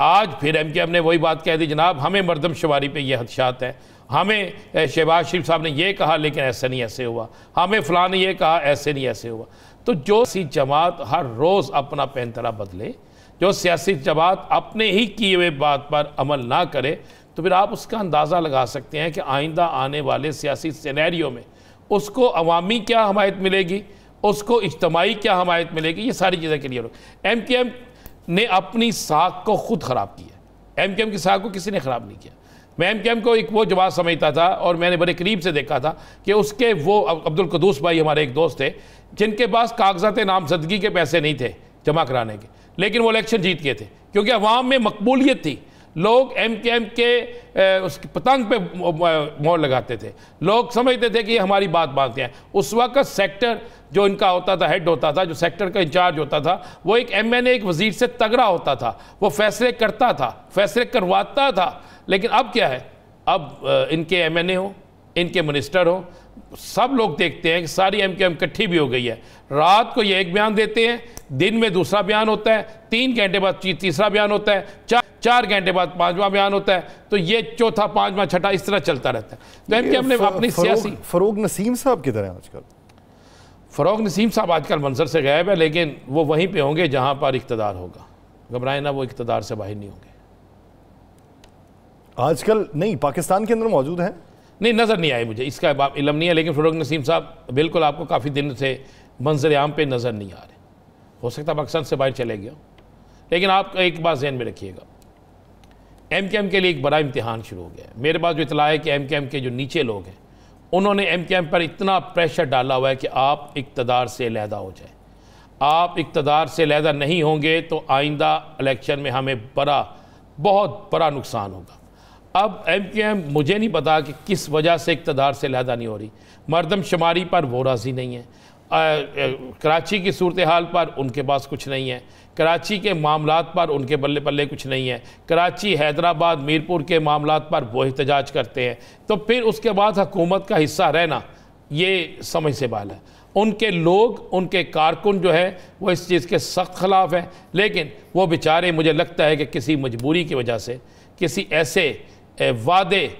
S2: आज फिर एम के एम ने वही बात कह दी, जनाब, हमें मरदमशुमारी पे ये हदशात है। हमें शहबाज शरीफ साहब ने ये कहा, लेकिन ऐसा नहीं, ऐसे हुआ। हमें फ़लाँ ने ये कहा, ऐसे नहीं, ऐसे हुआ। तो जो सी जमात हर रोज़ अपना पैंतरा बदले, जो सियासी जमात अपने ही किए हुए बात पर अमल ना करे तो फिर आप उसका अंदाज़ा लगा सकते हैं कि आइंदा आने वाले सियासी सिनेरियो में उसको अवामी क्या हमायत मिलेगी, उसको इज्तमाही क्या हमायत मिलेगी, ये सारी चीज़ें क्लियर हो एम के एम ने अपनी साख को खुद ख़राब किया एम के एम की साख को किसी ने ख़राब नहीं किया। मैं एम के एम को एक वो जवाब समझता था और मैंने बड़े करीब से देखा था कि उसके वो अब्दुल कदूस भाई हमारे एक दोस्त थे, जिनके पास कागजात नामजदगी के पैसे नहीं थे जमा कराने के, लेकिन वो इलेक्शन जीत गए थे, क्योंकि अवाम में मकबूलियत थी। लोग एम के एम के उसकी पतंग पे मोड़ लगाते थे। लोग समझते थे कि ये हमारी बात मानते हैं। उस वक्त सेक्टर जो इनका होता था हेड होता था, जो सेक्टर का इंचार्ज होता था, वो एक एम एन एक वज़ीर से तगड़ा होता था। वो फैसले करता था, फैसले करवाता था। लेकिन अब क्या है? अब इनके एम एन ए हो, इनके मिनिस्टर हो, सब लोग देखते हैं कि सारी एम के एम इकट्ठी भी हो गई है। रात को ये एक बयान देते हैं, दिन में दूसरा बयान होता है, तीन घंटे बाद तीसरा बयान होता है, चार चार घंटे बाद पांचवा बयान होता है तो ये चौथा पांचवा छठा इस तरह चलता रहता है। तो एम के एम ने अपनी सियासी
S1: फरोग नसीम साहब की तरह आजकल।
S2: फ़रोग नसीम साहब आजकल मंजर से गायब है लेकिन वो वहीं पे होंगे जहाँ पर इकतदार होगा। घबराए ना वो इकतदार से बाहर नहीं होंगे।
S1: आजकल नहीं पाकिस्तान के अंदर मौजूद है?
S2: नहीं नज़र नहीं आए मुझे इसका इलम नहीं है लेकिन फ़रोग नसीम साहब बिल्कुल आपको काफ़ी दिन से मंजर आम पे नज़र नहीं आ रहे। हो सकता पाकिस्तान से बाहर चले गया लेकिन आप एक बात जहन में रखिएगा एम के एम के लिए एक बड़ा इम्तहान शुरू हो गया मेरे पास जो इतला है कि एम के एम के जो नीचे लोग हैं उन्होंने एम के एम पर इतना प्रेशर डाला हुआ है कि आप इकतदार से लहदा हो जाए। आप इकतदार से लहदा नहीं होंगे तो आइंदा इलेक्शन में हमें बड़ा बहुत बड़ा नुकसान होगा। अब एम के एम मुझे नहीं पता कि किस वजह से इकतदार से लहदा नहीं हो रही। मरदमशुमारी पर वो राज़ी नहीं है। आ, आ, कराची की सूरत हाल पर उनके पास कुछ नहीं है। कराची के मामला पर उनके बल्ले पल्ले कुछ नहीं है। कराची, हैदराबाद, मीरपुर के मामला पर वो एहतजाज करते हैं। तो फिर उसके बाद हकूमत का हिस्सा रहना, ये समझ से बाल है। उनके लोग, उनके कारकुन जो है, वो इस चीज़ के सख्त ख़िलाफ़ हैं। लेकिन वो बेचारे, मुझे लगता है कि किसी मजबूरी की वजह से, किसी ऐसे वादे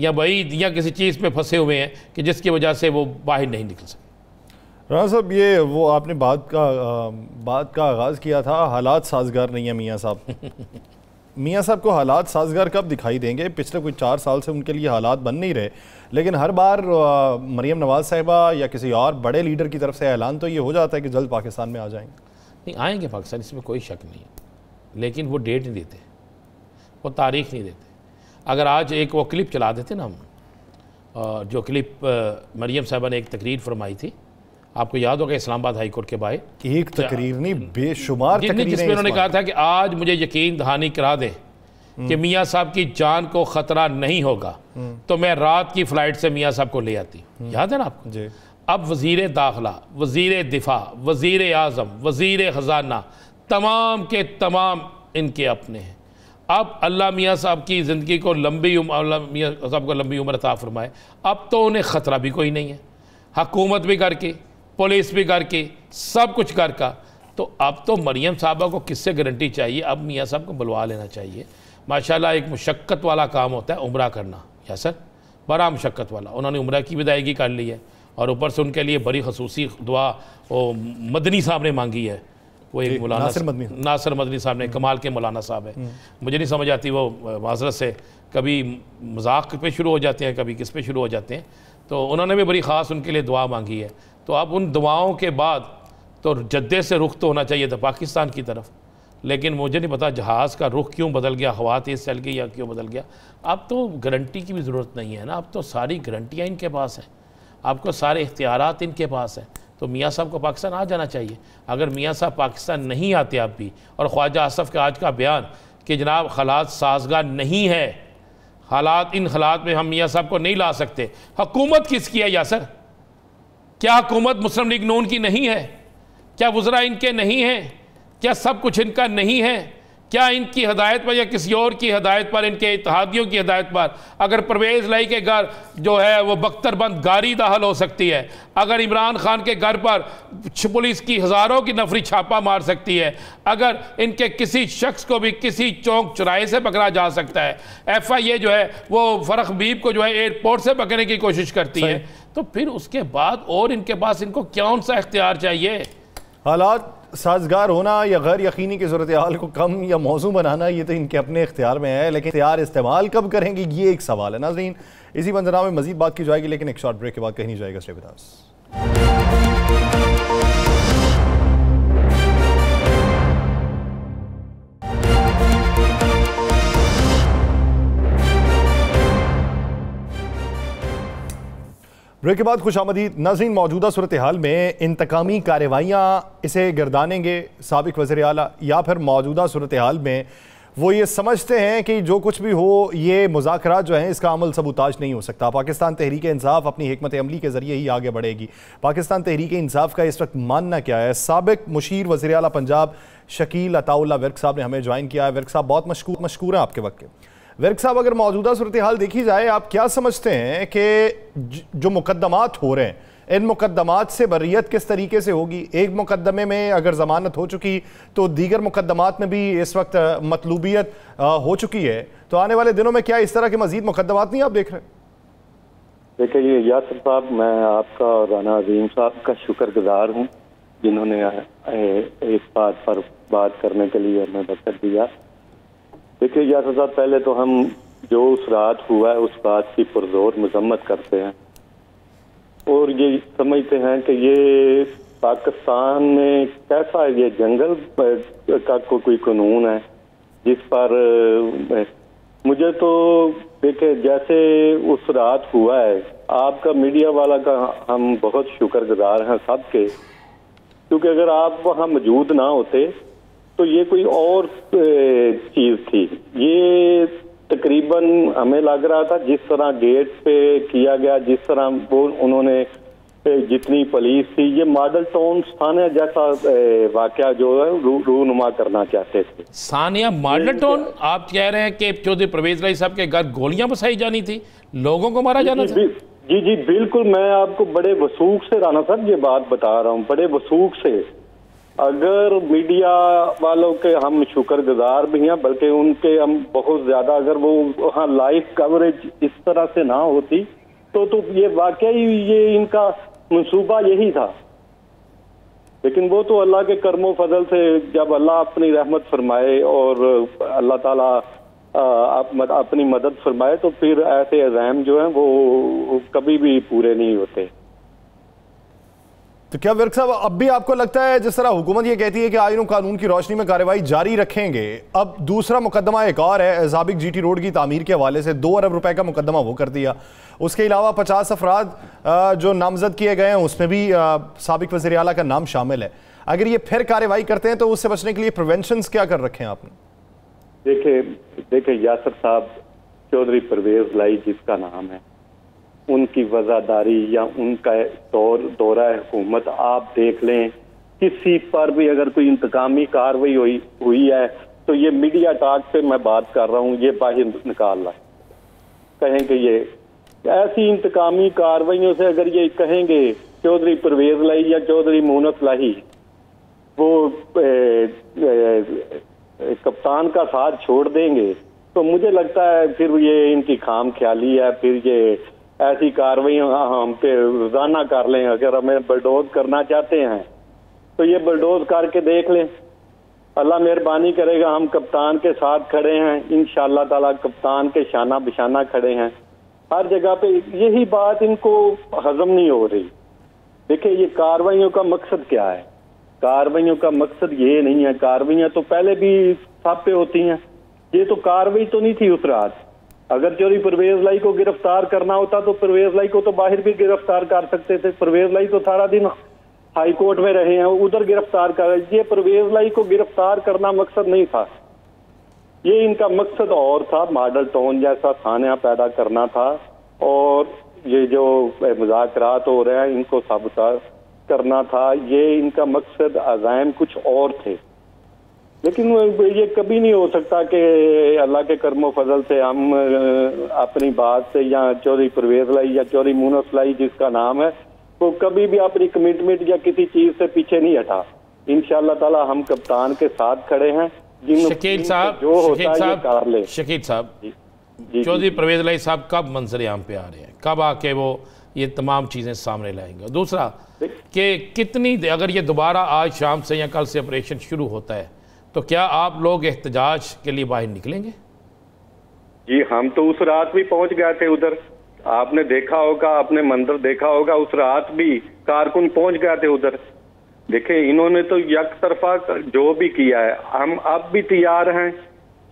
S2: या वईद या किसी चीज़ में फंसे हुए हैं कि जिसकी वजह से वो बाहर नहीं निकल सकते।
S1: राना साहब ये वो आपने बात का बात का आगाज़ किया था हालात साजगार नहीं है मियाँ साहब। मियाँ साहब को हालात साजगार कब दिखाई देंगे? पिछले कुछ चार साल से उनके लिए हालात बन नहीं रहे। लेकिन हर बार मरीम नवाज़ साहिबा या किसी और बड़े लीडर की तरफ़ से ऐलान तो ये हो जाता है कि जल्द पाकिस्तान में आ जाएँगे।
S2: नहीं आएँगे पाकिस्तान इसमें कोई शक नहीं है। लेकिन वो डेट नहीं देते। वो तारीख नहीं देते। अगर आज एक वो क्लिप चला देते ना हम जो क्लिप मरियम साहबा ने एक तकरीर फरमाई थी आपको याद होगा इस्लामाबाद हाई कोर्ट के बाहर
S1: एक तकरीर नहीं बेशुमार
S2: जिसमें उन्होंने कहा था कि आज मुझे यकीन दहानी करा दे हम्म। कि मियाँ साहब की जान को ख़तरा नहीं होगा हम्म। तो मैं रात की फ़्लाइट से मियाँ साहब को ले आती। हम्म। याद है ना आपको? जी। अब वज़ीर दाखिला वज़ीर दिफा वज़ीर आज़म वज़ीर ख़जाना तमाम के तमाम इनके अपने हैं। अब अल्लाह मियाँ साहब की ज़िंदगी को लंबी उम्र मियाँ साहब को लंबी उम्र अता फरमाए। अब तो उन्हें ख़तरा भी कोई नहीं है। हकूमत भी करके पुलिस भी करके सब कुछ कर का। तो अब तो मरियम साहबा को किससे गारंटी चाहिए? अब मियाँ साहब को बुलवा लेना चाहिए। माशाल्लाह एक मुशक्क़त वाला काम होता है उम्र करना। या सर? बड़ा मुशक्क़त वाला। उन्होंने उम्र की विदायगी कर ली है। और ऊपर से उनके लिए बड़ी खसूसी दुआ वो मदनी साहब ने मांगी है। वो एक मौलाना नासिर मदनी। नासिर मदनी साहब ने कमाल के मौलाना साहब है। मुझे नहीं समझ आती वो माजरत से कभी मज़ाक पे शुरू हो जाते हैं कभी किस पे शुरू हो जाते हैं। तो उन्होंने भी बड़ी ख़ास उनके लिए दुआ मांगी है। तो अब उन दुआओं के बाद तो जद्दे से रुख तो होना चाहिए था पाकिस्तान की तरफ़। लेकिन मुझे नहीं पता जहाज़ का रुख क्यों बदल गया, हवा तेज़ चल गई या क्यों बदल गया। अब तो गारंटी की भी ज़रूरत नहीं है ना, अब तो सारी गारंटियाँ इनके पास हैं। आपको सारे इख्तियार इनके पास हैं। तो मियाँ साहब को पाकिस्तान आ जाना चाहिए। अगर मियाँ साहब पाकिस्तान नहीं आते आप भी, और ख्वाजा आसफ़ का आज का बयान कि जनाब हालात साजगार नहीं है, हालात इन हालात में हम मियाँ साहब को नहीं ला सकते। हुकूमत किसकी है यासर? क्या हुकूमत मुस्लिम लीग नून की नहीं है? क्या वज़रा इनके नहीं हैं? क्या सब कुछ इनका नहीं है? क्या इनकी हदायत पर या किसी और की हदायत पर इनके इतिहादियों की हदायत पर? अगर परवेज़ लाई के घर जो है वो बख्तरबंद गारी दाखिल हो सकती है। अगर इमरान खान के घर पर पुलिस की हज़ारों की नफरी छापा मार सकती है। अगर इनके किसी शख्स को भी किसी चौंक चुराए से पकड़ा जा सकता है। एफ़ आई ए जो है वो फ़रख बीब को जो है एयरपोर्ट से पकड़ने की कोशिश करती है। तो फिर उसके बाद और इनके पास इनको कौन सा इख्तियार चाहिए?
S1: हालात साजगार होना या गैर यकीनी की सूरत हाल को कम या मौजू बनाना, ये तो इनके अपने इख्तियार में है, लेकिन इख्तियार इस्तेमाल कब करेंगे, ये एक सवाल है। नाजरीन, इसी मंजरा में मजीद बात की जाएगी, लेकिन एक शॉर्ट ब्रेक के बाद कहीं नहीं जाएगा श्रेविदास ब्रेक के बाद खुश आमदीद नाजीन मौजूदा सूरत हाल में इंतकामी कार्रवाइयाँ इसे गर्दानेंगे सबक वज़र अला या फिर मौजूदा सूरत हाल में वो ये समझते हैं कि जो कुछ भी हो, ये मुजाकर जो हैं, इसका अमल सबूताज नहीं हो सकता। पाकिस्तान तहरीक इंसाफ अपनी हमत अमली के ज़रिए ही आगे बढ़ेगी। पाकिस्तान तहरीक इंसाफ का इस वक्त मानना क्या है? सबक मुशीर वज़ी अला पंजाब शकील अताउल्ला वर्क साहब ने हमें ज्वाइन किया है। वर्क साहब, बहुत मशकूर मशकूर हैं आपके वक्त के। वर्क साहब, अगर मौजूदा सूरत हाल देखी जाए, आप क्या समझते हैं कि जो मुकदमात हो रहे हैं, इन मुकदमात से बरीत किस तरीके से होगी? एक मुकदमे में अगर ज़मानत हो चुकी तो दीगर मुकदमात में भी इस वक्त मतलूबियत हो चुकी है। तो आने वाले दिनों में क्या इस तरह के मजीद मुकदमात नहीं आप देख रहे
S5: देखिए यासर साहब, मैं आपका और राना अजीम साहब का शुक्रगुजार हूँ, जिन्होंने इस बात पर बात करने के लिए हमें वक्त दिया। देखिए यासर साहब पहले तो हम जो उस रात हुआ है उस बात की पुरजोर मजम्मत करते हैं। और ये समझते हैं कि ये पाकिस्तान में कैसा ये जंगल का को, कोई कानून है जिस पर मुझे तो देखे जैसे उस रात हुआ है आपका मीडिया वाला का हम बहुत शुक्रगुजार हैं सबके क्योंकि अगर आप वहाँ मौजूद ना होते तो ये कोई और चीज़ थी। ये तकरीबन हमें लग रहा था जिस तरह गेट पे किया गया जिस तरह वो उन्होंने जितनी पुलिस थी ये मॉडल टाउन स्थानीय जैसा वाक्य जो है रू, रूनुमा करना चाहते थे।
S2: सानिया मॉडल टाउन आप कह रहे हैं कि चौधरी परवेज राय साहब के घर गोलियाँ बसाई जानी थी लोगों को मारा जाना था?
S5: जी जी बिल्कुल मैं आपको बड़े वसूख से राना साहब ये बात बता रहा हूँ बड़े वसूख से। अगर मीडिया वालों के हम शुक्रगुजार भी हैं, बल्कि उनके हम बहुत ज़्यादा, अगर वो वहाँ लाइव कवरेज इस तरह से ना होती तो तो ये वाकई ये इनका मंसूबा यही था। लेकिन वो तो अल्लाह के कर्मो फजल से जब अल्लाह अपनी रहमत फरमाए और अल्लाह ताला अपनी मदद फरमाए तो फिर ऐसे अजैम जो हैं वो कभी भी पूरे नहीं होते।
S1: तो क्या वर्क साहब, अब भी आपको लगता है, जिस तरह हुकूमत ये कहती है कि आयन कानून की रोशनी में कार्रवाई जारी रखेंगे, अब दूसरा मुकदमा एक और है जाबिक जीटी रोड की तामीर के हवाले से दो अरब रुपए का मुकदमा वो कर दिया। उसके अलावा पचास अफराद जो नामजद किए गए हैं, उसमें भी सबक वजी अला का नाम शामिल है। अगर ये फिर कार्रवाई करते हैं तो उससे बचने के लिए प्रिवेंशन क्या कर रखे हैं आपने
S5: देखे देखे यासर साहब, चौधरी परवेज लाई जिसका नाम है उनकी वजादारी या उनका दौर दौरा हुकूमत आप देख लें। किसी पर भी अगर कोई इंतकामी कार्रवाई हुई हुई है तो ये मीडिया टाक से मैं बात कर रहा हूँ ये बाहर निकाल रहा है कहेंगे ये ऐसी इंतकामी कार्रवाइयों से अगर ये कहेंगे चौधरी परवेज लाई या चौधरी मोनस लाही वो ए, ए, कप्तान का साथ छोड़ देंगे तो मुझे लगता है फिर ये इनकी खाम ख्याली है फिर ये ऐसी कार्रवाई हम पे रोज़ाना कर लें, अगर हमें बलडोज करना चाहते हैं तो ये बलडोज करके देख लें। अल्लाह मेहरबानी करेगा, हम कप्तान के साथ खड़े हैं। इन ताला कप्तान के शाना बिशाना खड़े हैं। हर जगह पे यही बात इनको हजम नहीं हो रही। देखिए, ये कार्रवाइयों का मकसद क्या है? कार्रवाइयों का मकसद ये नहीं है। कार्रवाइयाँ तो पहले भी सब पे होती हैं। ये तो कार्रवाई तो नहीं थी उस रात। अगर चोरी परवेज लाई को गिरफ़्तार करना होता तो परवेज लाई को तो बाहर भी गिरफ़्तार कर सकते थे। परवेज लाई तो सारा दिन हाई कोर्ट में रहे हैं, उधर गिरफ़्तार कर ये परवेज लाई को गिरफ़्तार करना मकसद नहीं था। ये इनका मकसद और था, मॉडल टाउन जैसा थाना पैदा करना था और ये जो मुजाकरात हो रहे हैं, इनको साबुता करना था। ये इनका मकसद अजायम कुछ और थे। लेकिन ये कभी नहीं हो सकता कि अल्लाह के कर्मो फजल से हम अपनी बात से या चौधरी परवेज लाई या चौधरी मूनस लाई जिसका नाम है वो तो कभी भी अपनी कमिटमेंट या किसी चीज़ से पीछे नहीं हटा। इन ताला हम कप्तान के साथ खड़े हैं
S2: शकील साहब जो होता है कार ले। शकील साहब चौधरी परवेज लाई साहब कब मंजर आम पे आ रहे हैं? कब आके वो ये तमाम चीज़ें सामने लाएँगे? दूसरा कि कितनी अगर ये दोबारा आज शाम से या कल से ऑपरेशन शुरू होता है तो क्या आप लोग एहतजाज के लिए बाहर निकलेंगे?
S5: जी, हम तो उस रात भी पहुँच गए थे उधर। आपने देखा होगा, आपने मंदिर देखा होगा, उस रात भी कारकुन पहुँच गए थे उधर। देखे, इन्होंने तो यक तरफा जो भी किया है, हम अब भी तैयार हैं,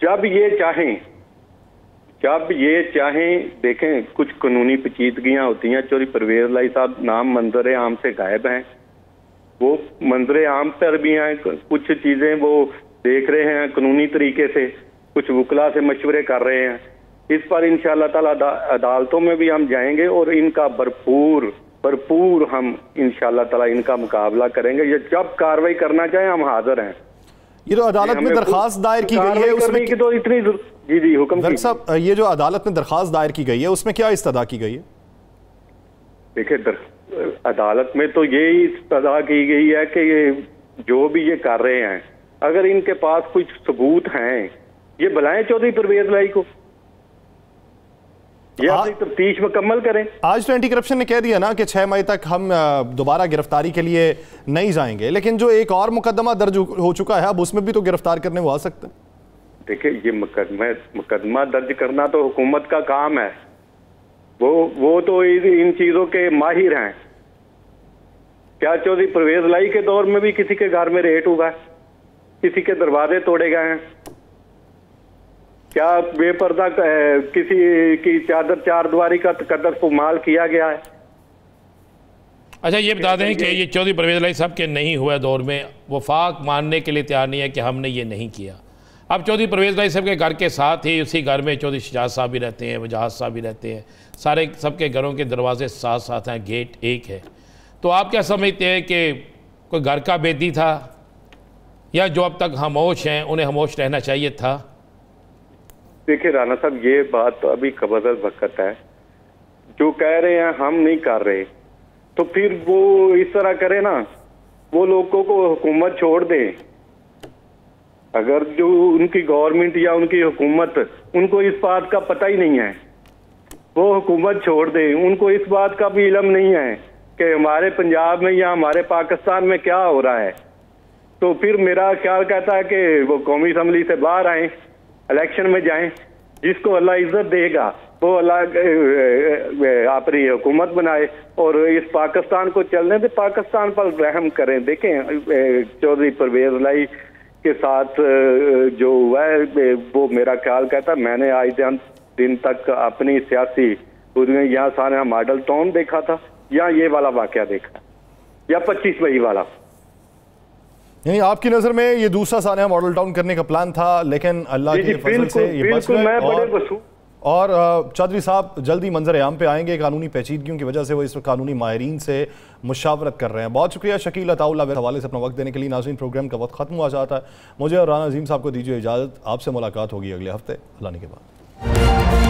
S5: जब ये चाहें। जब ये चाहें, देखें, कुछ कानूनी पेचीदगियाँ होती हैं, चोरी परवेज लाई साहब, नाम मंजर आम से गायब हैं। वो मंजर आम पर भी हैं, कुछ चीज़ें वो देख रहे हैं कानूनी तरीके से कुछ वकला से मशवरे कर रहे हैं। इस पर इन ताला अदालतों में भी हम जाएँगे और इनका भरपूर भरपूर हम इन ताला इनका मुकाबला करेंगे। ये जब कार्रवाई करना चाहे हम हाजिर हैं।
S1: ये तो अदालत में दरखास्त दायर की गई है उसमें
S5: की तो इतनी जी जी हुक्म
S1: साहब ये जो अदालत में दरखास्त दायर की गई है उसमें क्या इस्तदा की गई है?
S5: देखिए अदालत में तो यही इस्तदा की गई है कि ये जो भी ये कर रहे हैं अगर इनके पास कुछ सबूत हैं ये बुलाएँ चौधरी परवेज लाई को। ये अपनी तफ्तीश मुकम्मल करें।
S1: आज तो एंटी करप्शन ने कह दिया ना कि छह मई तक हम दोबारा गिरफ्तारी के लिए नहीं जाएँगे। लेकिन जो एक और मुकदमा दर्ज हो चुका है अब उसमें भी तो गिरफ़्तार करने वो आ सकते हैं।
S5: देखिए ये मुकदमा मुकदमा दर्ज करना तो हुकूमत का काम है। वो वो तो इन चीज़ों के माहिर हैं। क्या चौधरी परवेज लाई के दौर में भी किसी के घर में रेट हुआ है किसी के दरवाजे तोड़े गए हैं। क्या बेपर्दा किसी की चादर, चार द्वारी का कदर फुमाल किया गया है?
S2: अच्छा ये बता दें कि ये चौधरी परवेज लाई साहब के नहीं हुए दौर में वफाक मानने के लिए तैयार नहीं है कि हमने ये नहीं किया। अब चौधरी परवेज लाई साहब के घर के साथ ही उसी घर में चौधरी शजाज साहब भी रहते हैं वजाज साहब भी रहते हैं। सारे, सबके घरों के दरवाजे साथ साथ हैं, गेट एक है। तो आप क्या समझते हैं कि कोई घर का बेदी था? या जो अब तक खामोश हैं, उन्हें खामोश रहना चाहिए था?
S5: देखिए राना साहब, ये बात तो अभी कबजल वक्त है। जो कह रहे हैं, हम नहीं कर रहे। तो फिर वो इस तरह करे ना, वो लोगों को हुकूमत छोड़ दे। अगर जो उनकी गवर्नमेंट या उनकी हुकूमत, उनको इस बात का पता ही नहीं है। वो हुकूमत छोड़ दे। उनको इस बात का भी इलम नहीं है कि हमारे पंजाब में या हमारे पाकिस्तान में क्या हो रहा है। तो फिर मेरा ख्याल कहता है कि वो कौमी असम्बली से बाहर आए इलेक्शन में जाएँ, जिसको अल्लाह इज़्ज़त देगा, वो अल्लाह अपनी हुकूमत बनाए और इस पाकिस्तान को चलने दे, पाकिस्तान पर रहम करें। देखें चौधरी परवेज लाई के साथ जो हुआ है वो मेरा ख्याल कहता मैंने आज दिन तक अपनी सियासी यहाँ सारे मॉडल टाउन देखा था, या ये वाला वाक्य देखा, या पच्चीस मई वाला।
S1: यानी आपकी नज़र में ये दूसरा सानिया मॉडल टाउन करने का प्लान था लेकिन अल्लाह के फजल से ये बच गए और, और चौधरी साहब जल्दी मंजर आम पे आएँगे कानूनी पेचीदगियों की वजह से वो इस वक्त कानूनी माहरीन से मुशावरत कर रहे हैं। बहुत शुक्रिया शकील अताउल्ला हवाले से अपना वक्त देने के लिए। नाजीन प्रोग्राम का वक्त खत्म हुआ जाता है। मुझे और राना अजीम साहब को दीजिए इजाज़त। आपसे मुलाकात होगी अगले हफ़्ते। अल्लाह के बाद।